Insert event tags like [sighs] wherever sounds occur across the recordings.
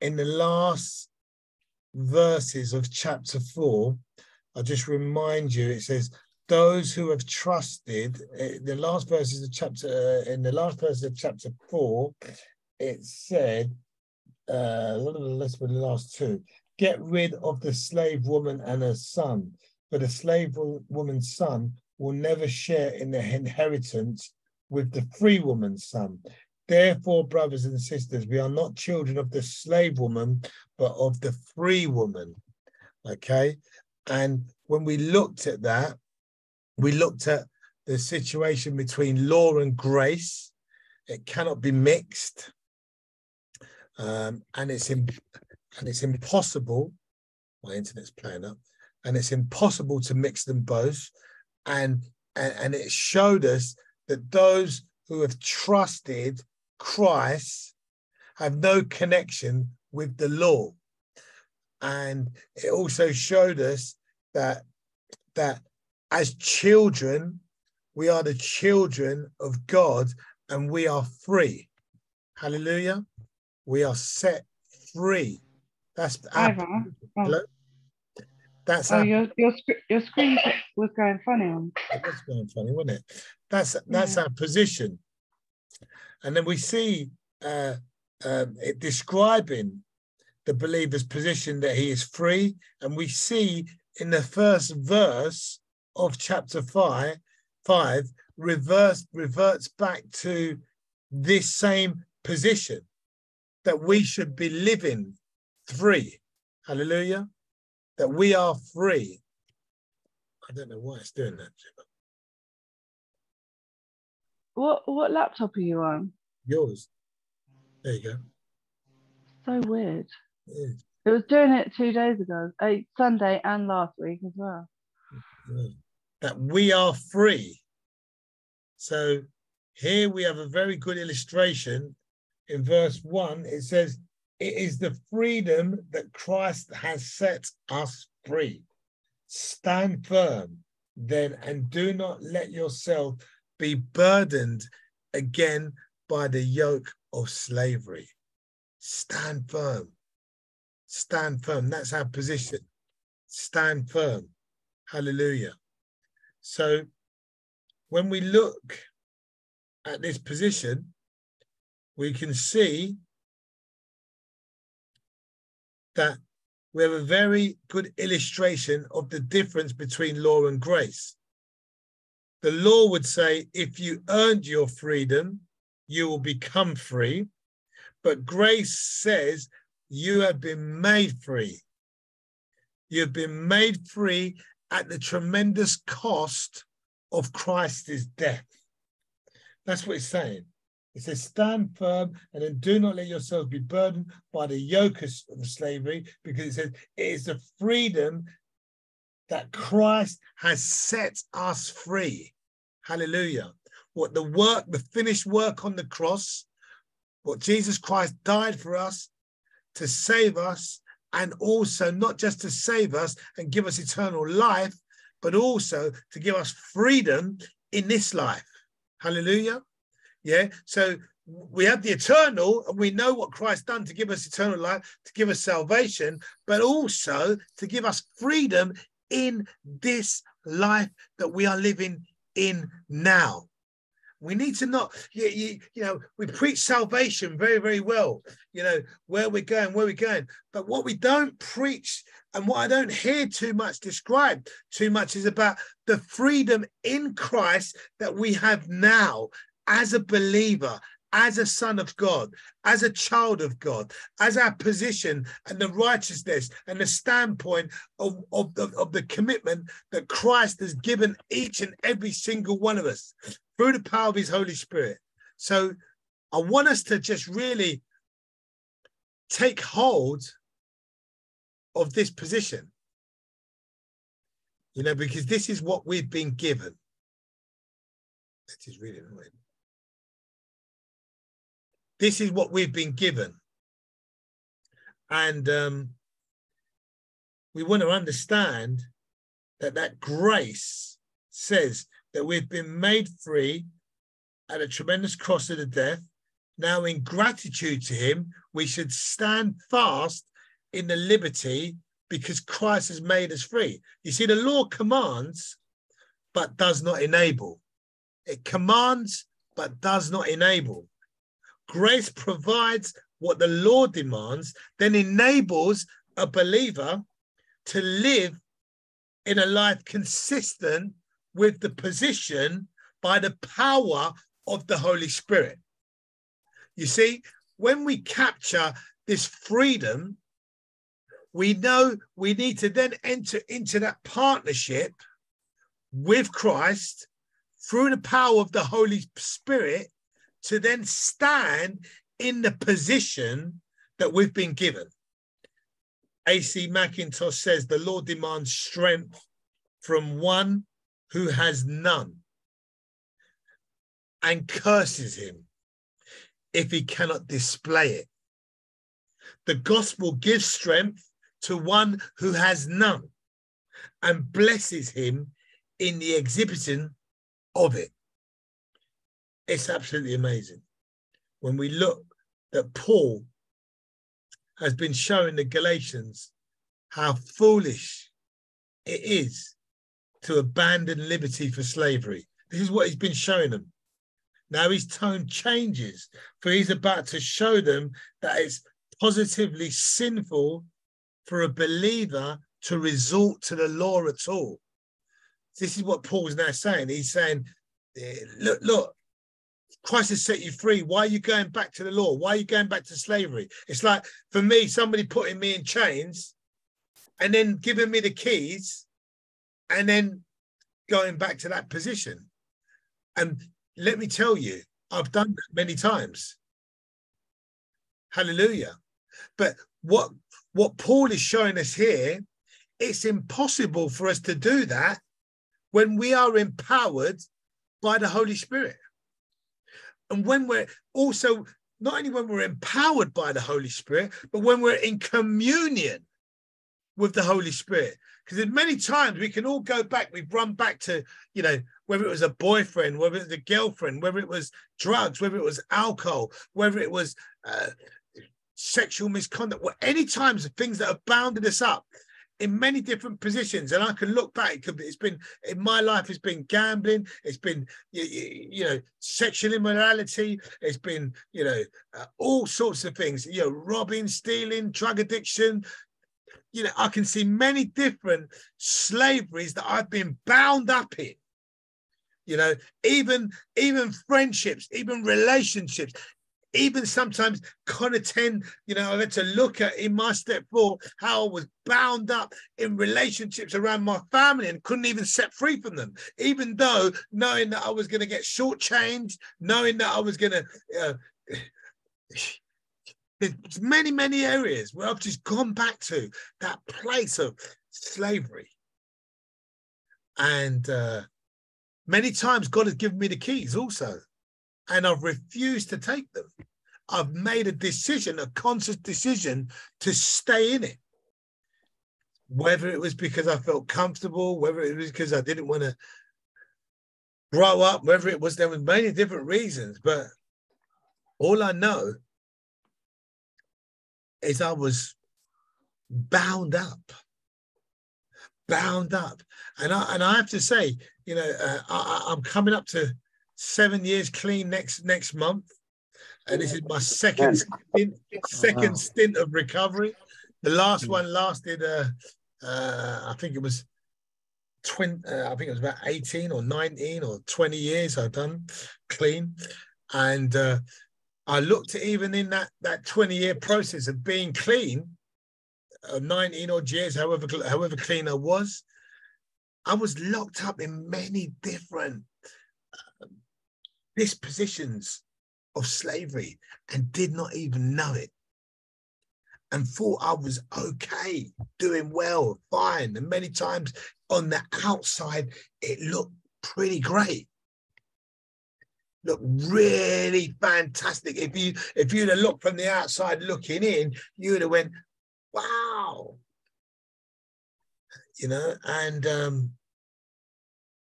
in the last verses of chapter four, I'll just remind you, it says, those who have trusted, eh, the last verses of chapter, uh, in the last verses of chapter four, it said, uh, let's put the last two, get rid of the slave woman and her son, for the slave woman's son will never share in the inheritance with the free woman's son. Therefore, brothers and sisters, we are not children of the slave woman, but of the free woman. Okay. And when we looked at that, we looked at the situation between law and grace. It cannot be mixed. Um, and it's and it's impossible. My internet's playing up, and it's impossible to mix them both. And and, and it showed us that those who have trusted Christ have no connection with the law. And it also showed us that that as children, we are the children of God and we are free. Hallelujah. We are set free. That's oh. That's oh, our, your, your your screen was going funny. It was going funny, wasn't it? That's that's yeah. our position. And then we see uh, um, it describing the believer's position that he is free. And we see in the first verse of chapter five, five reverse reverts back to this same position that we should be living free. Hallelujah. That we are free. I don't know why it's doing that. What what laptop are you on? Yours. There you go. So weird. It, it was doing it two days ago, uh, Sunday and last week as well. That we are free. So here we have a very good illustration. In verse one, it says, It is the freedom that Christ has set us free. Stand firm then and do not let yourself be burdened again by the yoke of slavery. Stand firm. Stand firm. That's our position. Stand firm. Hallelujah. So when we look at this position, we can see that we have a very good illustration of the difference between law and grace. The law would say if you earned your freedom, you will become free. But grace says you have been made free. You've been made free at the tremendous cost of Christ's death. That's what it's saying. It says, stand firm and then do not let yourselves be burdened by the yoke of slavery, because it says it is the freedom that Christ has set us free. Hallelujah what the work, the finished work on the cross, what Jesus Christ died for us to save us, and also not just to save us and give us eternal life, but also to give us freedom in this life. Hallelujah. Yeah. So we have the eternal and we know what Christ done to give us eternal life, to give us salvation, but also to give us freedom in this life that we are living in now. We need to not, you, you, you know, we preach salvation very, very well, you know, where we're going, where we're going. But what we don't preach and what I don't hear too much described too much is about the freedom in Christ that we have now as a believer, as a son of God, as a child of God, as our position and the righteousness and the standpoint of, of, the, of the commitment that Christ has given each and every single one of us through the power of his Holy Spirit. So I want us to just really take hold of this position. You know, because this is what we've been given. That is really annoying. This is what we've been given. And um, we want to understand that that grace says that we've been made free at a tremendous cost of the death. Now, in gratitude to him, we should stand fast in the liberty because Christ has made us free. You see, the law commands, but does not enable. It commands, but does not enable. Grace provides what the law demands, then enables a believer to live in a life consistent with the position by the power of the Holy Spirit. You see, when we capture this freedom, we know we need to then enter into that partnership with Christ through the power of the Holy Spirit to then stand in the position that we've been given. AC Mackintosh says the Lord demands strength from one who has none and curses him if he cannot display it. The gospel gives strength to one who has none and blesses him in the exhibiting of it. It's absolutely amazing. When we look that Paul has been showing the Galatians how foolish it is to abandon liberty for slavery. This is what he's been showing them. Now his tone changes, for he's about to show them that it's positively sinful for a believer to resort to the law at all. This is what Paul's now saying. He's saying, eh, look, look, Christ has set you free. Why are you going back to the law? Why are you going back to slavery? It's like for me, somebody putting me in chains and then giving me the keys and then going back to that position. And let me tell you, I've done that many times. Hallelujah. But what what Paul is showing us here, it's impossible for us to do that when we are empowered by the Holy Spirit. And when we're also, not only when we're empowered by the Holy Spirit, but when we're in communion with the Holy Spirit. Because in many times we can all go back, we've run back to, you know, whether it was a boyfriend, whether it was a girlfriend, whether it was drugs, whether it was alcohol, whether it was uh, sexual misconduct, or any times of things that have bounded us up in many different positions. And i can look back it could be, it's been in my life it's been gambling it's been you, you know sexual immorality it's been you know uh, all sorts of things you know robbing stealing drug addiction. You know i can see many different slaveries that i've been bound up in. You know even even friendships even relationships even sometimes of you know, I had to look at in my step four how I was bound up in relationships around my family and couldn't even set free from them, even though knowing that I was going to get shortchanged, knowing that I was going to. Uh, [sighs] there's many, many areas where I've just gone back to that place of slavery. And uh, many times God has given me the keys also and I've refused to take them. I've made a decision, a conscious decision to stay in it. Whether it was because I felt comfortable, whether it was because I didn't want to grow up, whether it was there was many different reasons, but all I know is I was bound up, bound up, and I and I have to say, you know, uh, I, I'm coming up to seven years clean next next month, and this is my second stint, second stint of recovery. The last hmm. one lasted, uh, uh, I think it was twin. Uh, I think it was about eighteen or nineteen or twenty years I've done clean, and uh, I looked at even in that that twenty year process of being clean, uh, nineteen odd years, however however clean I was, I was locked up in many different dispositions of slavery and did not even know it and thought I was okay, doing well, fine. And many times on the outside, it looked pretty great. Looked really fantastic. If you if you'd have looked from the outside looking in, you'd have went, wow. You know, and um,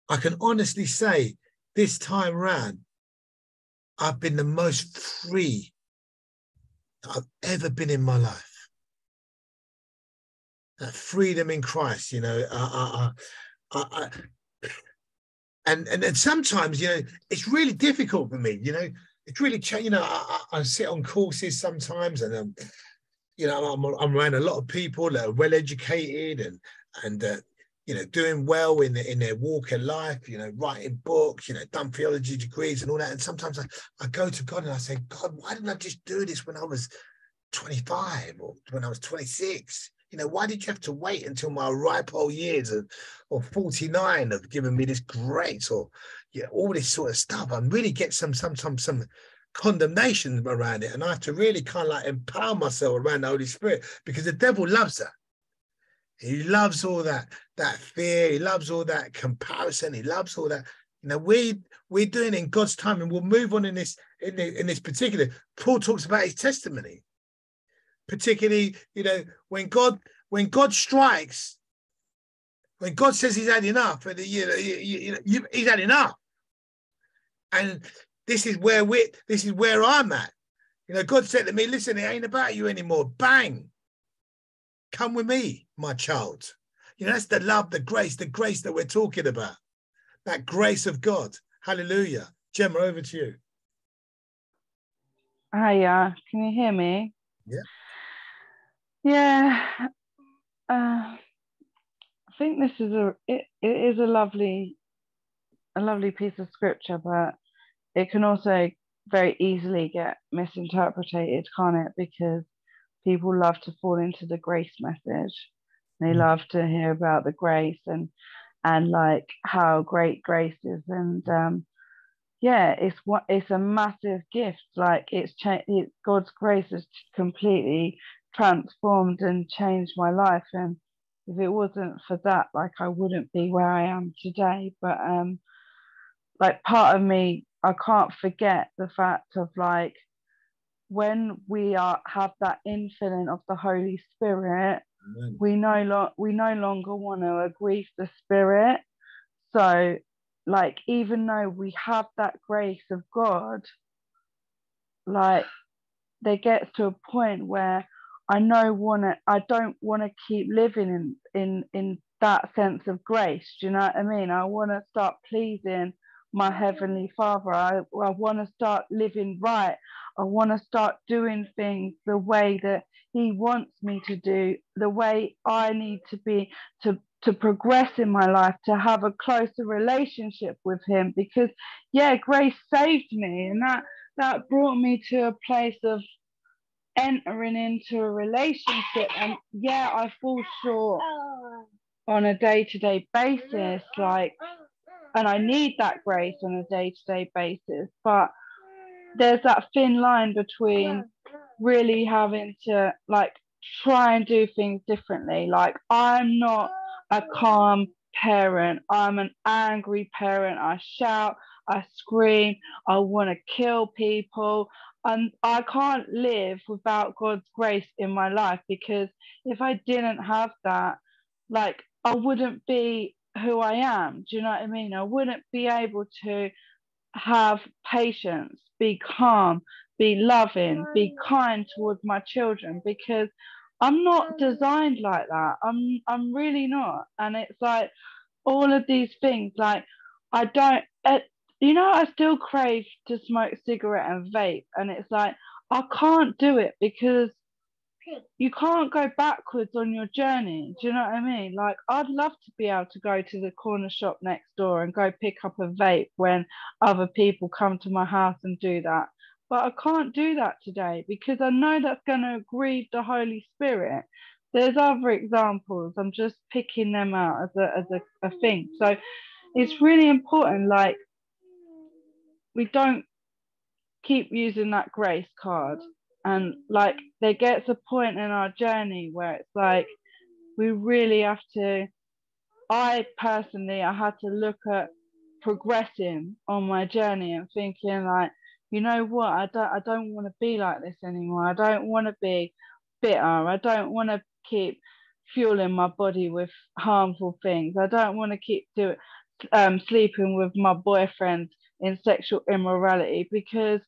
I can honestly say this time round, I've been the most free that I've ever been in my life. That freedom in Christ, you know. I, I, I, and, and and sometimes, you know, it's really difficult for me. You know, it's really, you know, I, I sit on courses sometimes, and um, you know, I'm, I'm around a lot of people that are well educated and and uh, you know, doing well in in their walk in life, you know, writing books, you know, done theology degrees and all that. And sometimes I, I go to God and I say, God, why didn't I just do this when I was 25 or when I was 26? You know, why did you have to wait until my ripe old years of, or 49 of giving me this grace or yeah, all this sort of stuff? I really get some sometimes some condemnation around it. And I have to really kind of like empower myself around the Holy Spirit because the devil loves that. He loves all that that fear. He loves all that comparison. He loves all that. You know, we we're doing in God's time, and we'll move on in this in, the, in this particular. Paul talks about his testimony, particularly you know when God when God strikes, when God says He's had enough, and you know, you, you, you, He's had enough, and this is where we this is where I'm at. You know, God said to me, "Listen, it ain't about you anymore." Bang, come with me my child. You know, that's the love, the grace, the grace that we're talking about. That grace of God. Hallelujah. Gemma, over to you. Hiya, can you hear me? Yeah. Yeah. Uh, I think this is a it, it is a lovely a lovely piece of scripture, but it can also very easily get misinterpreted, can't it? Because people love to fall into the grace message they mm. love to hear about the grace and and like how great grace is. And um, yeah, it's what it's a massive gift. Like it's changed. It, God's grace has completely transformed and changed my life. And if it wasn't for that, like I wouldn't be where I am today. But um, like part of me, I can't forget the fact of like when we are have that infilling of the Holy Spirit Amen. we no lo- we no longer want to aggrieve the spirit. So like even though we have that grace of god like there gets to a point where i know want to i don't want to keep living in in in that sense of grace. Do you know what i mean? I want to start pleasing my heavenly father. I, I want to start living right. I want to start doing things the way that he wants me to do, the way I need to be to to progress in my life, to have a closer relationship with him. Because yeah, grace saved me, and that that brought me to a place of entering into a relationship. And yeah, I fall short on a day-to-day basis, like, and I need that grace on a day-to-day basis, but there's that thin line between really having to like try and do things differently. Like I'm not a calm parent. I'm an angry parent. I shout, I scream, I want to kill people. And I can't live without God's grace in my life because if I didn't have that, like I wouldn't be who I am. Do you know what I mean? I wouldn't be able to have patience, be calm, be loving, be kind towards my children because I'm not designed like that. I'm I'm really not. And it's like all of these things like I don't it, you know I still crave to smoke cigarette and vape and it's like I can't do it because you can't go backwards on your journey. Do you know what I mean? Like, I'd love to be able to go to the corner shop next door and go pick up a vape when other people come to my house and do that. But I can't do that today because I know that's going to grieve the Holy Spirit. There's other examples. I'm just picking them out as a as a, a thing. So it's really important. Like we don't keep using that grace card, and like there gets a point in our journey where it's like we really have to. I personally, I had to look at progressing on my journey and thinking like you know what? I don't i don't want to be like this anymore. I don't want to be bitter. I don't want to keep fueling my body with harmful things. I don't want to keep doing um, sleeping with my boyfriend in sexual immorality because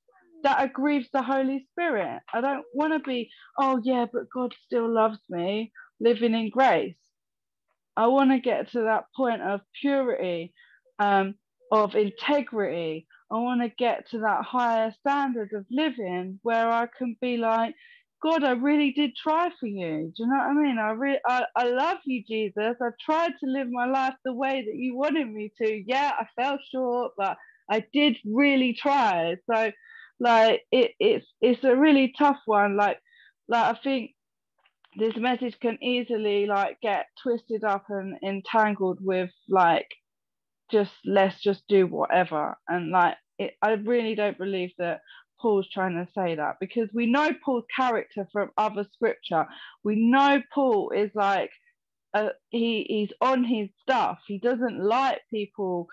that aggrieves the Holy Spirit. I don't want to be, oh yeah, but God still loves me, living in grace. I want to get to that point of purity, um, of integrity. I want to get to that higher standard of living where I can be like, God, I really did try for you. Do you know what I mean? I really, I, I love you, Jesus. I tried to live my life the way that you wanted me to. Yeah, I fell short, but I did really try. So, like, it, it's it's a really tough one. Like, like I think this message can easily like get twisted up and entangled with like just let's just do whatever and like it, I really don't believe that Paul's trying to say that because we know Paul's character from other scripture. We know Paul is like uh, he he's on his stuff. He doesn't like people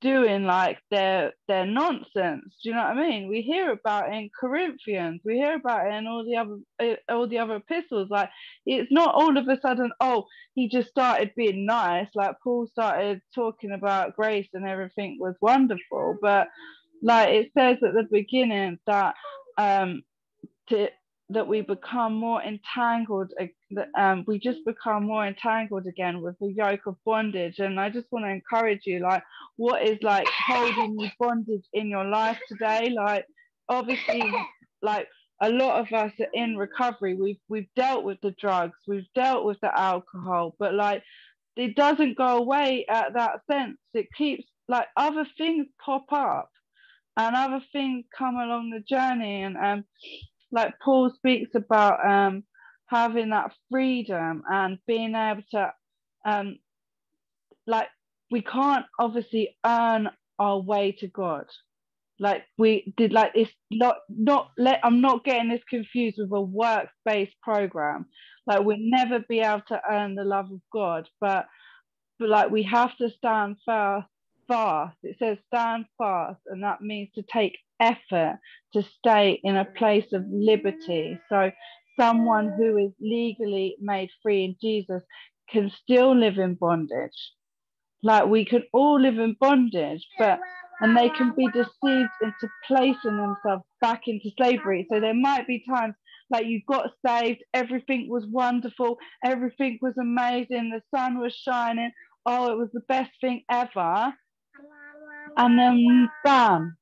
doing like their their nonsense. Do you know what I mean? We hear about it in Corinthians. We hear about it in all the other uh, all the other epistles. Like it's not all of a sudden. Oh, he just started being nice. Like Paul started talking about grace and everything was wonderful, but like it says at the beginning that um to, that we become more entangled um, we just become more entangled again with the yoke of bondage. And i just want to encourage you like what is like holding you bondage in your life today? Like obviously like a lot of us are in recovery. We've we've dealt with the drugs we've dealt with the alcohol but like it doesn't go away at that sense. It keeps like other things pop up and other things come along the journey. And um like paul speaks about um having that freedom and being able to um like we can't obviously earn our way to god. Like we did like it's not not let i'm not getting this confused with a work-based program. Like we'll never be able to earn the love of god but but like we have to stand first fast. It says stand fast, and that means to take effort to stay in a place of liberty. So, someone who is legally made free in Jesus can still live in bondage. Like we can all live in bondage, but and they can be deceived into placing themselves back into slavery. So there might be times like you got saved, everything was wonderful, everything was amazing, the sun was shining, oh, it was the best thing ever and then bam,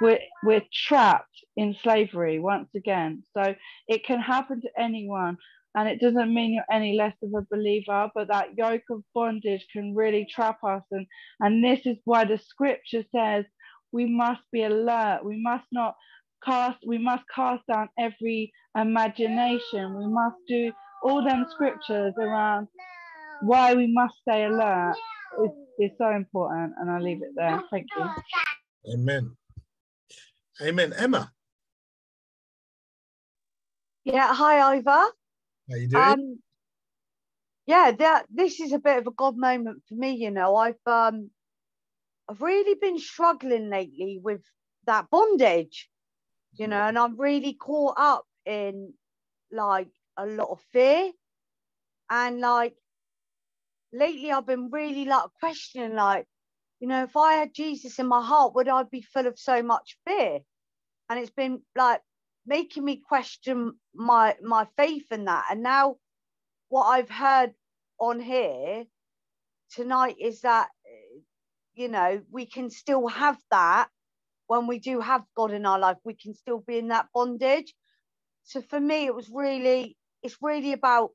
we're, we're trapped in slavery once again. So it can happen to anyone. And it doesn't mean you're any less of a believer, but that yoke of bondage can really trap us. And, and this is why the scripture says we must be alert. We must not cast, we must cast down every imagination. We must do all them scriptures around why we must stay alert is, is so important, and I'll leave it there. Thank you. Amen. Amen. Emma. Yeah. Hi, Ivor. How you doing? Um, yeah, that this is a bit of a God moment for me. You know, I've um, I've really been struggling lately with that bondage. You know, and I'm really caught up in like a lot of fear and like lately I've been really like questioning, like, you know, if I had Jesus in my heart, would I be full of so much fear? And it's been like making me question my my faith in that. And now what I've heard on here tonight is that you know we can still have that when we do have God in our life, we can still be in that bondage. So for me, it was really, it's really about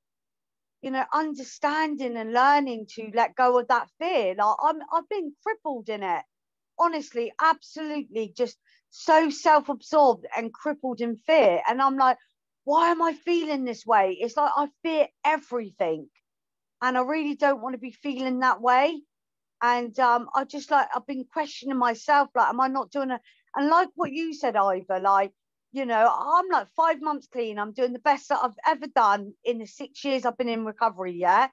you know, understanding and learning to let go of that fear. Like I'm, I've been crippled in it. Honestly, absolutely, just so self-absorbed and crippled in fear. And I'm like, why am I feeling this way? It's like I fear everything, and I really don't want to be feeling that way. And um, I just like I've been questioning myself, like, am I not doing it? And like what you said, Ivor, like you know, I'm like five months clean. I'm doing the best that I've ever done in the six years I've been in recovery. Yeah.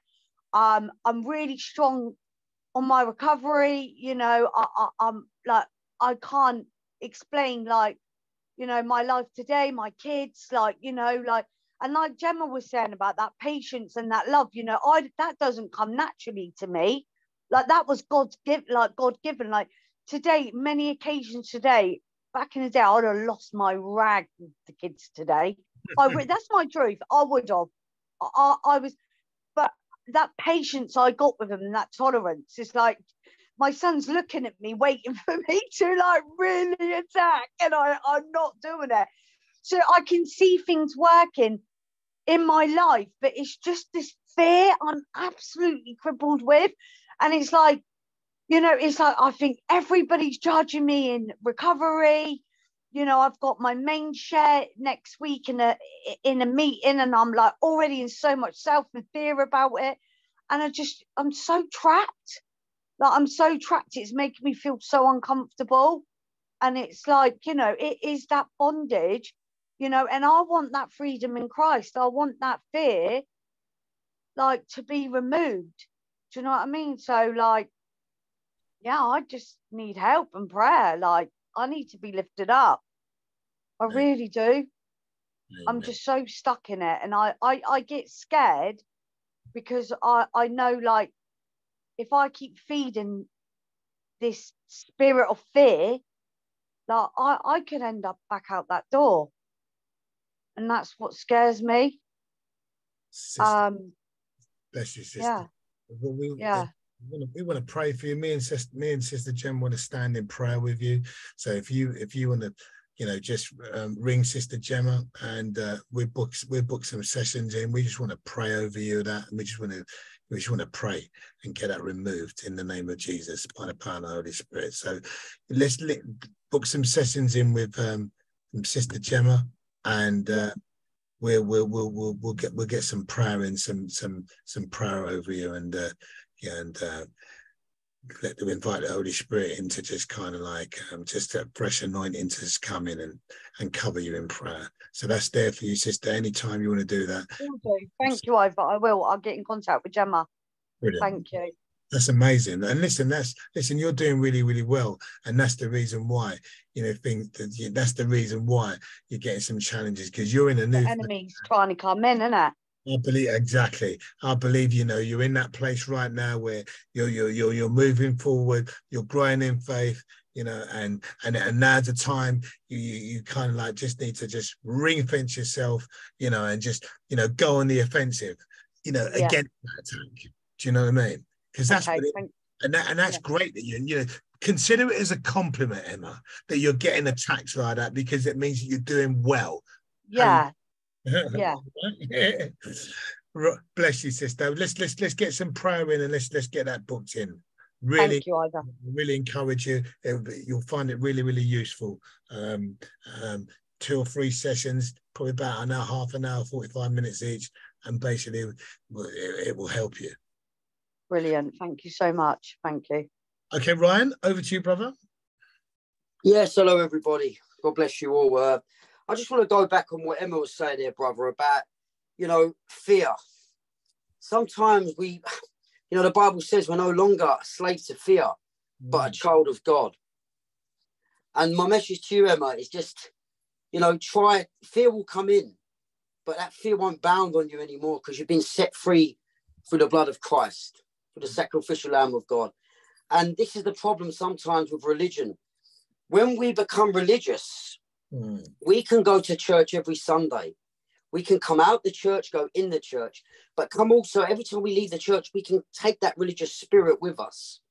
Um, I'm really strong on my recovery. You know, I, I, I'm like, I can't explain like, you know, my life today, my kids, like, you know, like, and like Gemma was saying about that patience and that love, you know, I that doesn't come naturally to me. Like that was God's gift, like God given. Like today, many occasions today, back in the day, I'd have lost my rag with the kids today. I would, [laughs] that's my truth. I would have. I, I, was, but that patience I got with them and that tolerance is like my son's looking at me, waiting for me to like really attack, and I, I'm not doing it. So I can see things working in my life, but it's just this fear I'm absolutely crippled with. And it's like, you know, it's like I think everybody's judging me in recovery. You know, I've got my main share next week in a in a meeting, and I'm like already in so much self and fear about it. And I just I'm so trapped. Like I'm so trapped, it's making me feel so uncomfortable. And it's like, you know, it is that bondage you know, and I want that freedom in Christ. I want that fear like to be removed. Do you know what I mean? So, like, yeah, I just need help and prayer. Like, I need to be lifted up. I really do. Amen. I'm just so stuck in it. And I, I, I get scared because I, I know, like, if I keep feeding this spirit of fear, like, I, I could end up back out that door and that's what scares me. Sister. Um, Bless you, sister. Yeah. We, yeah. We want, to, pray for you. Me and sister, me and sister Jem want to stand in prayer with you. So if you if you want to, you know, just um, ring Sister Gemma and uh, we book we book some sessions in. We just want to pray over you that, and we just want to we just want to pray and get that removed in the name of Jesus by the power of the Holy Spirit. So let's book some sessions in with um, Sister Gemma and uh, we'll, we'll we'll we'll get we'll get some prayer in some some some prayer over you and uh, and uh, let them invite the Holy Spirit in to just kind of like um, just a fresh anointing to just come in and and cover you in prayer. So that's there for you, sister. Anytime you want to do that. Thank you, you Ivor. I will. I'll get in contact with Gemma. Brilliant. Thank you. That's amazing. And listen, that's listen, you're doing really, really well. And that's the reason why, you know, think that that's the reason why you're getting some challenges because you're in a new the enemies trying to come in, isn't it? I believe exactly. I believe you know you're in that place right now where you're you're you're, you're moving forward, you're growing in faith, you know, and and and now's the time you you, you kind of like just need to just ring fence yourself, you know, and just you know go on the offensive, you know, yeah. against that attack. Do you know what I mean? because that's okay, it, and that, and that's yeah. great that you you know consider it as a compliment, Emma, that you're getting attacked like that because it means that you're doing well. Yeah. Yeah. [laughs] Bless you, sister. Let's let's let's get some prayer in and let's let's get that booked in. Really, Thank you, really encourage you. Be, you'll find it really, really useful. Um, um, two or three sessions, probably about an hour, half an hour, 45 minutes each, and basically it, it will help you. Brilliant. Thank you so much. Thank you. Okay, Ryan, over to you, brother. Yes, hello, everybody. God bless you all. Uh, I just want to go back on what Emma was saying there, brother, about, you know, fear. Sometimes we, you know, the Bible says we're no longer a slave to fear, mm. but a mm. child of God. And my message to you, Emma, is just, you know, try, fear will come in, but that fear won't bound on you anymore because you've been set free through the blood of Christ for the sacrificial lamb of God. And this is the problem sometimes with religion. When we become religious, mm. we can go to church every Sunday. We can come out the church, go in the church, but come also every time we leave the church, we can take that religious spirit with us.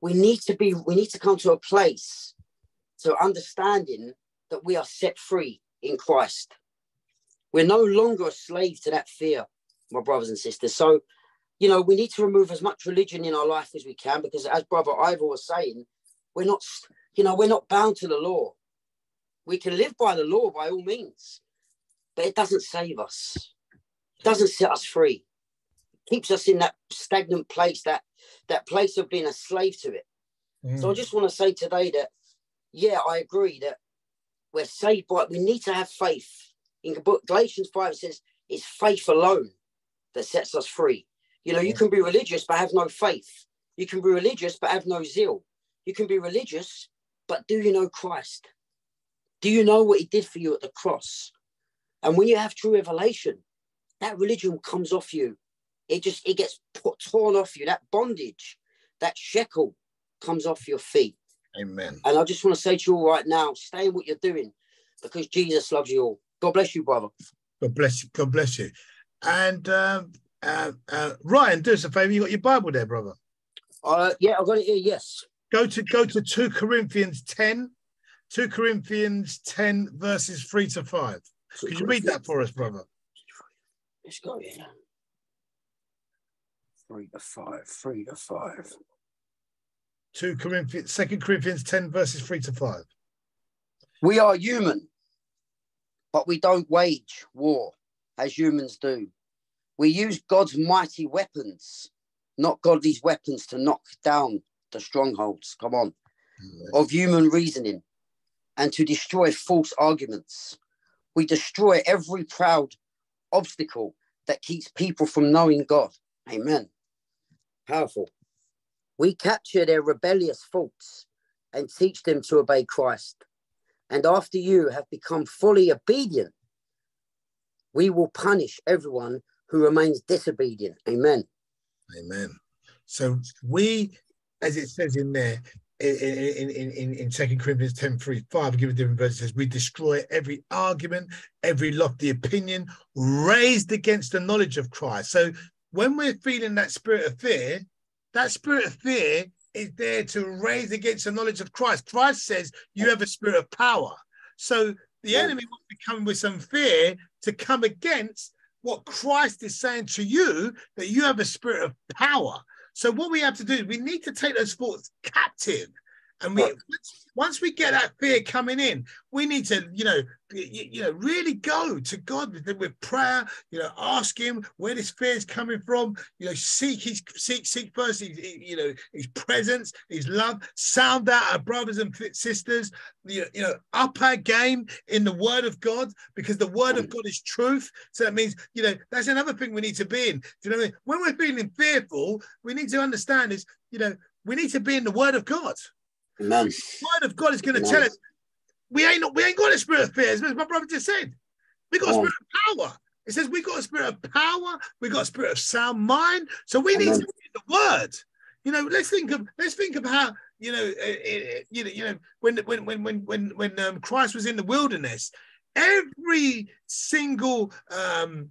We need to be, we need to come to a place to understanding that we are set free in Christ. We're no longer a slave to that fear, my brothers and sisters. So you know, we need to remove as much religion in our life as we can because, as Brother Ivor was saying, we're not, you know, we're not bound to the law. We can live by the law by all means, but it doesn't save us. It doesn't set us free. It keeps us in that stagnant place, that that place of being a slave to it. Mm. So I just want to say today that, yeah, I agree that we're saved by. We need to have faith. In Galatians five it says, "It's faith alone that sets us free." You know, you can be religious but have no faith. You can be religious but have no zeal. You can be religious, but do you know Christ? Do you know what he did for you at the cross? And when you have true revelation, that religion comes off you. It just it gets put, torn off you. That bondage, that shekel comes off your feet. Amen. And I just want to say to you all right now, stay in what you're doing because Jesus loves you all. God bless you, brother. God bless you. God bless you. And um, uh, uh, Ryan, do us a favor. You got your Bible there, brother. Uh, yeah, I've got it here. Yes. Go to go to 2 Corinthians 10. 2 Corinthians 10, verses 3 to 5. Could you read that for us, brother? Let's go here. Three to five, three to five. 2 Corinthians, 2 Corinthians 10, verses 3 to 5. We are human, but we don't wage war as humans do. We use God's mighty weapons, not godly's weapons to knock down the strongholds, come on, of human reasoning and to destroy false arguments. We destroy every proud obstacle that keeps people from knowing God. Amen. Powerful. We capture their rebellious thoughts and teach them to obey Christ. And after you have become fully obedient, we will punish everyone who remains disobedient. Amen. Amen. So we, as it says in there, in, in, in, in 2 Corinthians 10 3 5, give a different verse, says, We destroy every argument, every lofty opinion raised against the knowledge of Christ. So when we're feeling that spirit of fear, that spirit of fear is there to raise against the knowledge of Christ. Christ says you have a spirit of power. So the enemy wants to come with some fear to come against what Christ is saying to you that you have a spirit of power. So what we have to do is we need to take those thoughts captive. And we once we get that fear coming in, we need to, you know, you, you, know, really go to God with, with prayer. You know, ask Him where this fear is coming from. You know, seek His seek seek first. His, you know, His presence, His love. Sound out our brothers and sisters. You know, you know, up our game in the Word of God because the Word of mm. God is truth. So that means, you know, that's another thing we need to be in. Do you know what I mean? When we're feeling fearful, we need to understand is, you know, we need to be in the Word of God. Amen. The word of God is going to tell us we ain't we ain't got a spirit of fear, as my brother just said. We got a spirit of power. It says we got a spirit of power, we got a spirit of sound mind. So we need to read the word. You know, let's think of let's think of how you know, it, you know, you know, when when when when when when um, Christ was in the wilderness, every single um,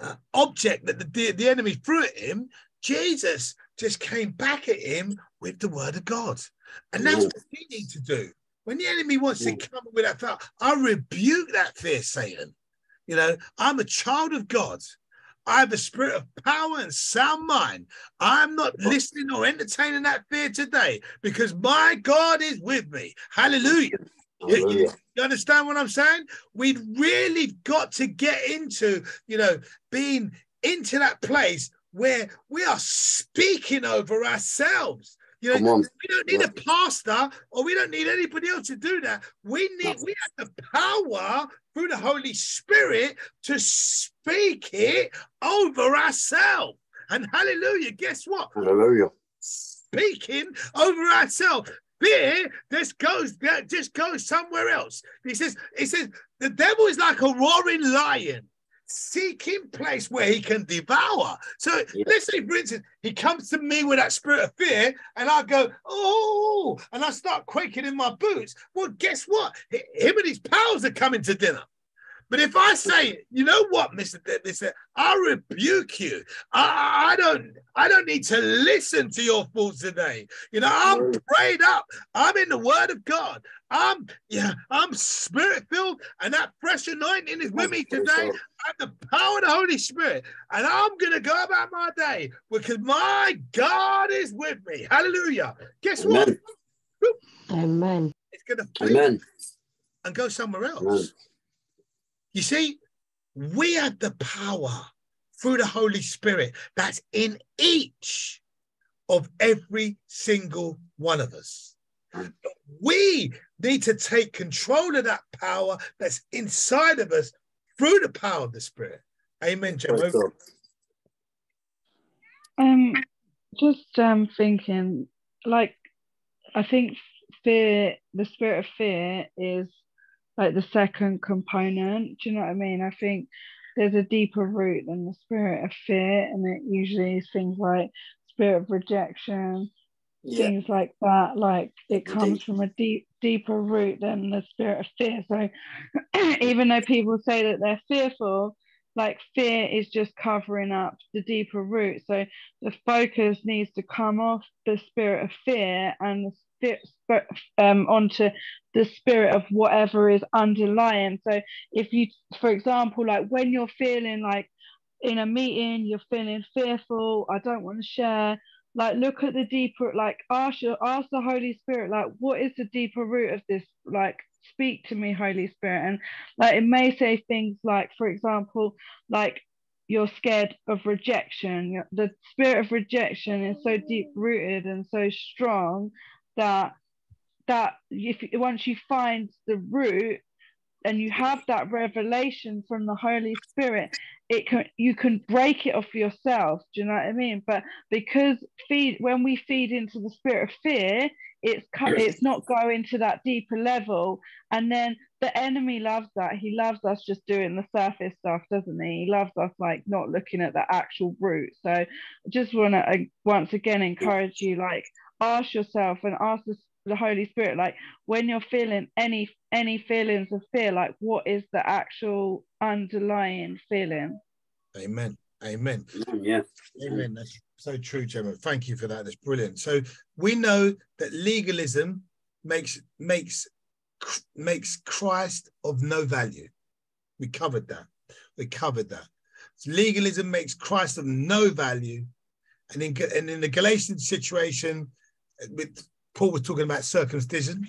uh, object that the the enemy threw at him, Jesus just came back at him with the word of God. And that's what we need to do. When the enemy wants to come with that fear, I rebuke that fear, Satan. You know, I'm a child of God. I have a spirit of power and sound mind. I'm not listening or entertaining that fear today because my God is with me. Hallelujah. You, you, you, understand what I'm saying? We've really got to get into, you know, being into that place where we are speaking over ourselves. You know, we don't need a pastor or we don't need anybody else to do that. We need we have the power through the Holy Spirit to speak it over ourselves. And hallelujah, guess what? Hallelujah. Speaking over ourselves. Fear just goes just goes somewhere else. He says, he says, the devil is like a roaring lion seeking place where he can devour. So yeah. let's say, for instance, he comes to me with that spirit of fear, and I go, oh, and I start quaking in my boots. Well, guess what? Him and his pals are coming to dinner. But if I say, you know what, Mister, Mister, I rebuke you. I, I, don't, I don't need to listen to your thoughts today. You know, I'm prayed up. I'm in the Word of God. I'm, yeah, I'm spirit filled, and that fresh anointing is with me today. I have the power of the Holy Spirit, and I'm gonna go about my day because my God is with me. Hallelujah. Guess Amen. what? Amen. It's gonna Amen. and go somewhere else. Amen. You see, we have the power through the Holy Spirit that's in each of every single one of us. We need to take control of that power that's inside of us through the power of the Spirit. Amen, Jim. Um, just um, thinking, like, I think fear, the spirit of fear is like the second component. Do you know what I mean? I think there's a deeper root than the spirit of fear, and it usually is things like spirit of rejection, Yeah. things like that. Like it comes Indeed. from a deep, deeper root than the spirit of fear. So [clears throat] even though people say that they're fearful, like fear is just covering up the deeper root. So the focus needs to come off the spirit of fear and the um, onto the spirit of whatever is underlying. So if you, for example, like when you're feeling like in a meeting, you're feeling fearful, I don't want to share like look at the deeper like ask ask the holy spirit like what is the deeper root of this? Like speak to me holy spirit. And like it may say things like for example like you're scared of rejection. The spirit of rejection is so deep rooted and so strong that that if once you find the root and you have that revelation from the holy spirit it can you can break it off yourself. Do you know what i mean? But because feed when we feed into the spirit of fear it's it's not going to that deeper level. And then the enemy loves that. He loves us just doing the surface stuff doesn't he? He loves us like not looking at the actual root. So I just want to uh, once again encourage you like ask yourself and ask the, the holy spirit like when you're feeling any any feelings of fear like what is the actual underlying feeling Amen. Amen. Mm, Yeah. Amen. That's so true, Gemma. Thank you for that. That's brilliant. So we know that legalism makes makes makes Christ of no value. We covered that. We covered that. So legalism makes Christ of no value, and in and in the Galatian situation, with Paul was talking about circumcision,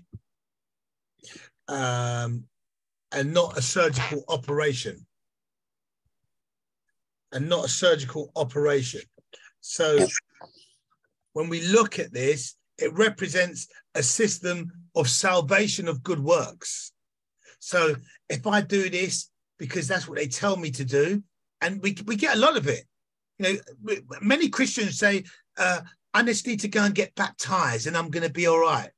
um, and not a surgical operation, and not a surgical operation. So when we look at this, it represents a system of salvation of good works. So if I do this because that's what they tell me to do, and we, we get a lot of it. You know, many Christians say, uh, I just need to go and get baptized and I'm going to be all right.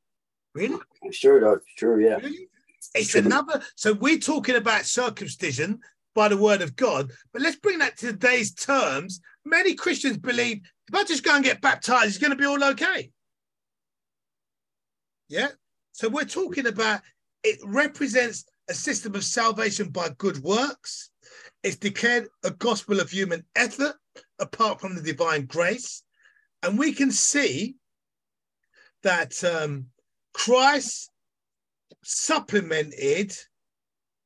Really? Sure, though. True, yeah. Really? It's Sure. another. So we're talking about circumcision by the word of God, but let's bring that to today's terms. Many Christians believe if I just go and get baptized, it's going to be all okay. Yeah. So we're talking about it represents a system of salvation by good works. It's declared a gospel of human effort apart from the divine grace. And we can see that um, Christ supplemented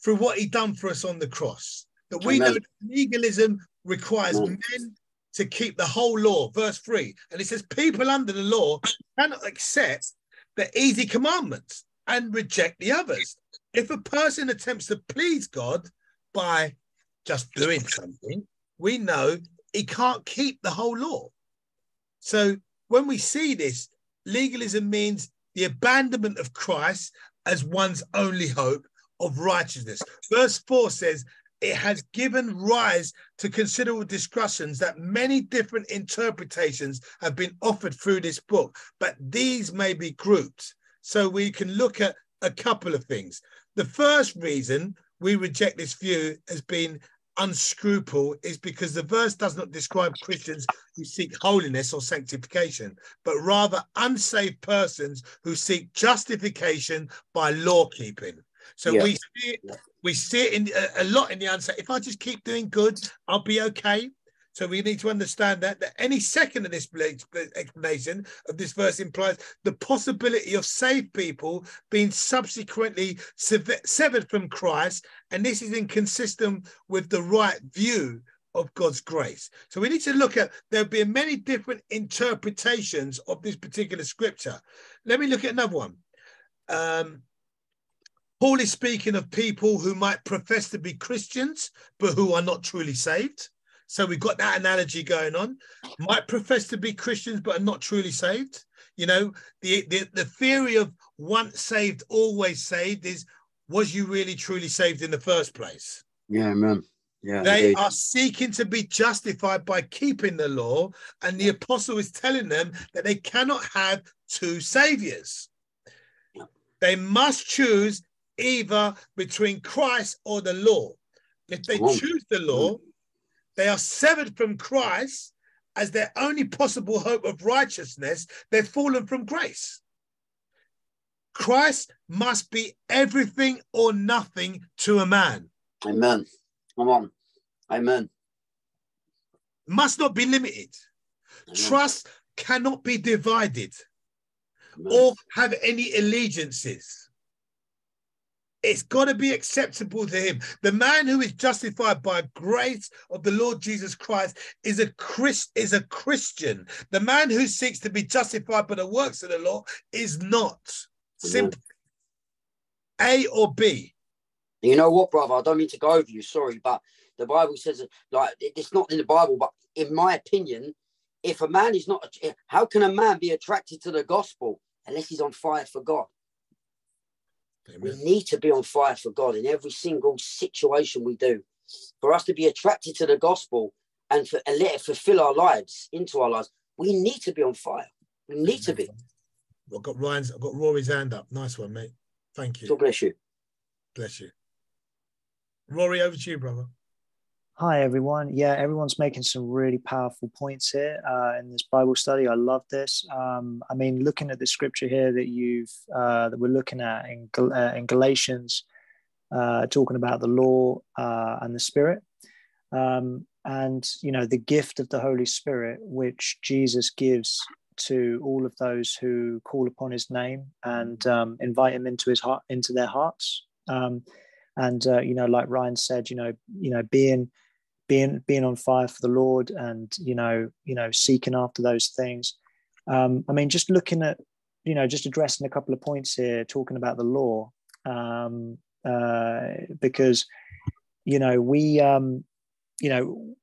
through what he done for us on the cross. That we Amen. know legalism requires Amen. men to keep the whole law, verse 3. And it says, people under the law cannot accept the easy commandments and reject the others. If a person attempts to please God by just doing something, we know he can't keep the whole law. So when we see this, legalism means the abandonment of Christ as one's only hope of righteousness. Verse 4 says, it has given rise to considerable discussions that many different interpretations have been offered through this book, but these may be grouped. So we can look at a couple of things. The first reason we reject this view has being unscruple is because the verse does not describe Christians who seek holiness or sanctification, but rather unsaved persons who seek justification by law keeping. So Yeah. we see it, we see it in a, a lot in the answer. If I just keep doing good, I'll be okay. So we need to understand that, that any second of this explanation of this verse implies the possibility of saved people being subsequently severed from Christ, and this is inconsistent with the right view of God's grace. So we need to look at there'll be many different interpretations of this particular scripture. Let me look at another one. Um, Paul is speaking of people who might profess to be Christians, but who are not truly saved. So we've got that analogy going on. Might profess to be Christians, but are not truly saved. You know, the, the, the theory of once saved, always saved is was you really truly saved in the first place? Yeah, man. Yeah. They indeed. are seeking to be justified by keeping the law, and the apostle is telling them that they cannot have two saviors. They must choose either between Christ or the law. If they choose the law, they are severed from Christ as their only possible hope of righteousness, they've fallen from grace. Christ must be everything or nothing to a man. Amen. Come on. Amen. Must not be limited. Amen. Trust cannot be divided Amen. or have any allegiances. It's got to be acceptable to him. The man who is justified by grace of the Lord Jesus Christ is a Christ is a Christian. The man who seeks to be justified by the works of the law is not. Mm-hmm. Simple. A or B. You know what, brother? I don't mean to go over you, sorry, but the Bible says, like, it's not in the Bible, but in my opinion, if a man is not, how can a man be attracted to the gospel unless he's on fire for God? We need to be on fire for God in every single situation we do. For us to be attracted to the gospel and, for, and let it fulfill our lives into our lives, we need to be on fire. We need to be. I've got Ryan's, I've got Rory's hand up. Nice one, mate. Thank you. God bless you. Bless you. Rory, over to you, brother. Hi, everyone. Yeah, everyone's making some really powerful points here uh, in this Bible study. I love this. Um, I mean, looking at the scripture here that you've uh, that we're looking at in, uh, in Galatians, uh, talking about the law uh, and the Spirit, um, and you know the gift of the Holy Spirit, which Jesus gives to all of those who call upon His name and um, invite Him into His heart, into their hearts. Um, and uh, you know, like Ryan said, you know, you know, being being being on fire for the Lord and you know you know seeking after those things. Um, I mean, just looking at you know just addressing a couple of points here, talking about the law, um, uh, because you know we um, you know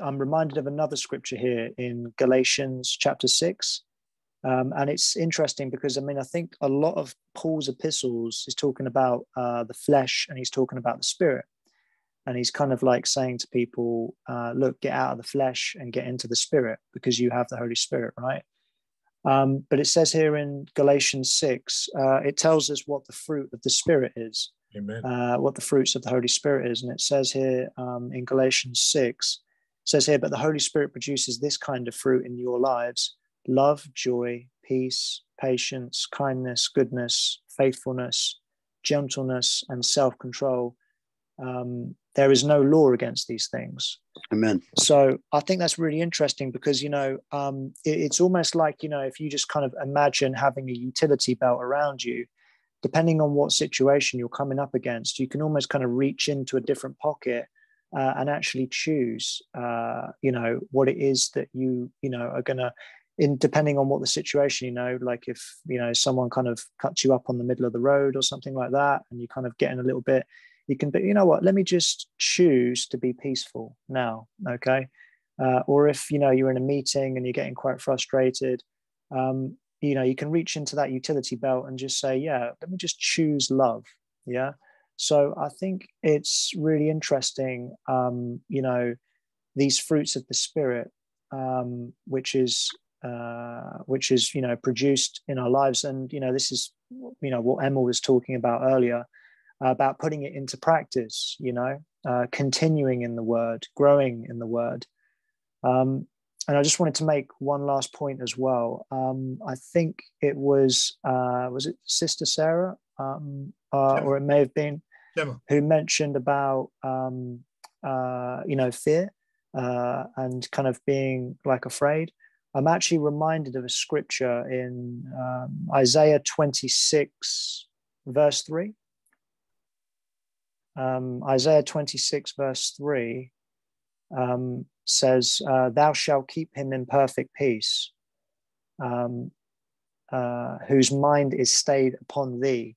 I'm reminded of another scripture here in Galatians chapter six. Um, and it's interesting because I mean I think a lot of Paul's epistles is talking about uh, the flesh and he's talking about the spirit and he's kind of like saying to people uh, look get out of the flesh and get into the spirit because you have the holy spirit right? Um, but it says here in galatians 6 uh, it tells us what the fruit of the spirit is Amen. uh, what the fruits of the holy spirit is. And it says here um, in galatians 6 it says here but the holy spirit produces this kind of fruit in your lives love joy peace patience kindness goodness faithfulness gentleness and self-control um, there is no law against these things. Amen. So I think that's really interesting because you know um, it, it's almost like you know if you just kind of imagine having a utility belt around you, depending on what situation you're coming up against, you can almost kind of reach into a different pocket uh, and actually choose, uh, you know, what it is that you you know are gonna. In depending on what the situation, you know, like if you know someone kind of cuts you up on the middle of the road or something like that, and you kind of getting a little bit you can be you know what? Let me just choose to be peaceful now okay? Uh, or if you know you're in a meeting and you're getting quite frustrated um, you know you can reach into that utility belt and just say yeah let me just choose love yeah? So i think it's really interesting um, you know these fruits of the spirit um, which is uh, which is you know produced in our lives. And you know this is you know what emma was talking about earlier about putting it into practice, you know, uh, continuing in the word, growing in the word. Um, and I just wanted to make one last point as well. Um, I think it was uh, was it Sister Sarah, um, uh, or it may have been Gemma. who mentioned about um, uh, you know fear uh, and kind of being like afraid. I'm actually reminded of a scripture in um, Isaiah 26, verse 3 um, Isaiah 26, verse 3 um, says, uh, Thou shalt keep him in perfect peace, um, uh, whose mind is stayed upon thee,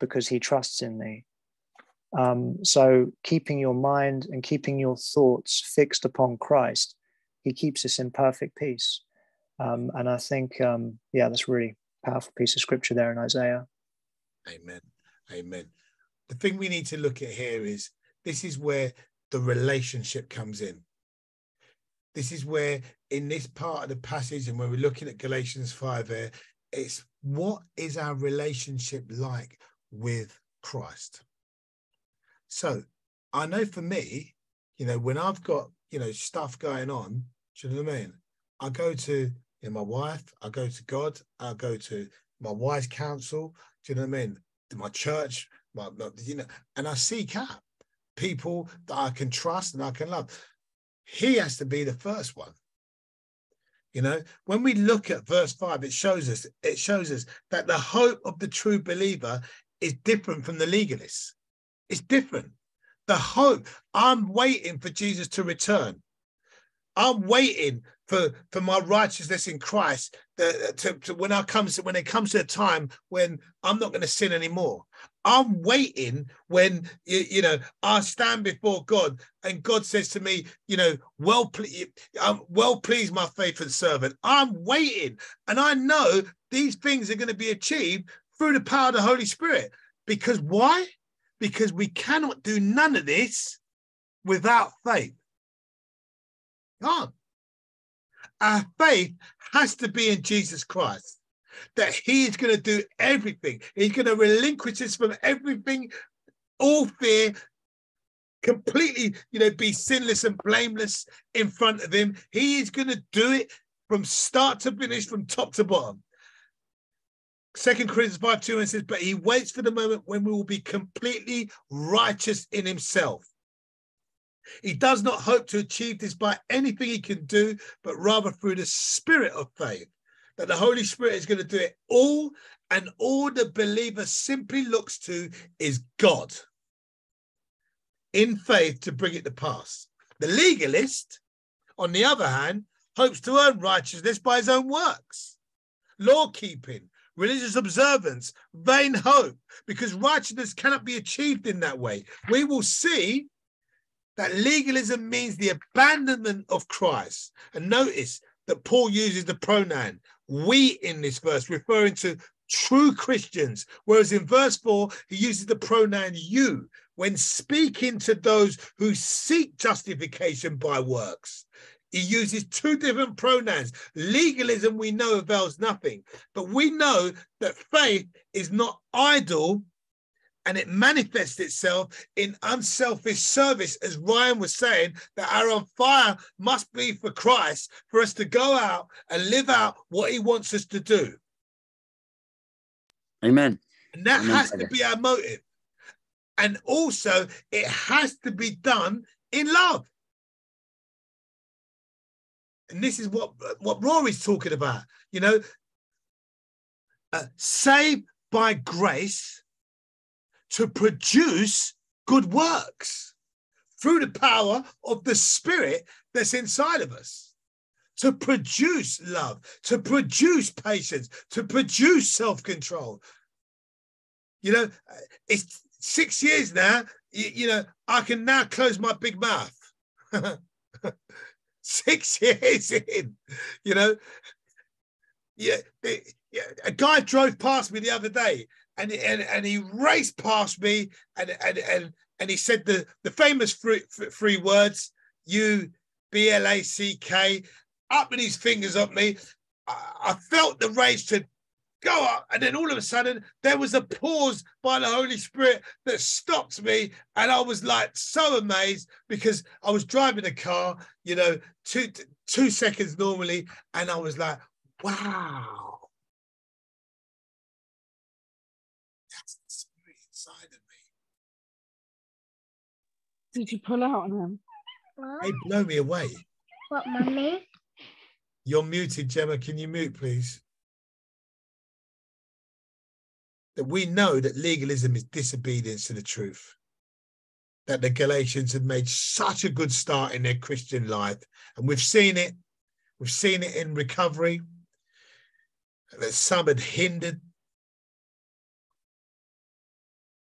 because he trusts in thee. Um, so, keeping your mind and keeping your thoughts fixed upon Christ, he keeps us in perfect peace. Um, and I think, um, yeah, that's really powerful piece of scripture there in Isaiah. Amen. Amen. The thing we need to look at here is this is where the relationship comes in. This is where, in this part of the passage, and when we're looking at Galatians 5 there, it's what is our relationship like with Christ? So I know for me, you know, when I've got, you know, stuff going on, Do you know what I mean? I go to you know, my wife, I go to God, I go to my wise counsel. Do you know what I mean? My church, you know, and I seek out people that I can trust and I can love. He has to be the first one. You know, when we look at verse five, it shows us it shows us that the hope of the true believer is different from the legalist. It's different. The hope I'm waiting for Jesus to return. I'm waiting for, for my righteousness in Christ the, to, to when I comes to, when it comes to a time when I'm not going to sin anymore. I'm waiting when you, you know I stand before God and God says to me, you know, well, ple- I'm um, well pleased, my faithful servant. I'm waiting, and I know these things are going to be achieved through the power of the Holy Spirit. Because why? Because we cannot do none of this without faith. God. Our faith has to be in Jesus Christ, that He is going to do everything. He's going to relinquish us from everything, all fear, completely, you know, be sinless and blameless in front of Him. He is going to do it from start to finish, from top to bottom. Second Corinthians 5 2 and says, But he waits for the moment when we will be completely righteous in himself. He does not hope to achieve this by anything he can do, but rather through the spirit of faith, that the Holy Spirit is going to do it all, and all the believer simply looks to is God in faith to bring it to pass. The legalist, on the other hand, hopes to earn righteousness by his own works, law keeping, religious observance, vain hope, because righteousness cannot be achieved in that way. We will see that legalism means the abandonment of Christ. And notice that Paul uses the pronoun we in this verse, referring to true Christians, whereas in verse 4, he uses the pronoun you when speaking to those who seek justification by works. He uses two different pronouns. Legalism, we know, avails nothing, but we know that faith is not idle and it manifests itself in unselfish service, as Ryan was saying, that our fire must be for Christ, for us to go out and live out what he wants us to do. Amen. And that Amen, has to be our motive. And also, it has to be done in love. And this is what, what Rory's talking about. You know, uh, saved by grace to produce good works through the power of the Spirit that's inside of us. To produce love, to produce patience, to produce self control. You know, it's six years now. You, you know, I can now close my big mouth. [laughs] six [laughs] years in, you know. Yeah, yeah, a guy drove past me the other day, and and and he raced past me, and and and and he said the the famous three three words: "You B L A C K." Up with his fingers at me. I, I felt the rage to go up, and then all of a sudden there was a pause by the Holy Spirit that stopped me, and I was like so amazed because I was driving a car, you know, two two seconds normally, and I was like, wow. That's the spirit inside of me. Did you pull out on him? They blow me away. What, mummy? You're muted, Gemma. Can you mute, please? That we know that legalism is disobedience to the truth. That the Galatians had made such a good start in their Christian life. And we've seen it. We've seen it in recovery. That some had hindered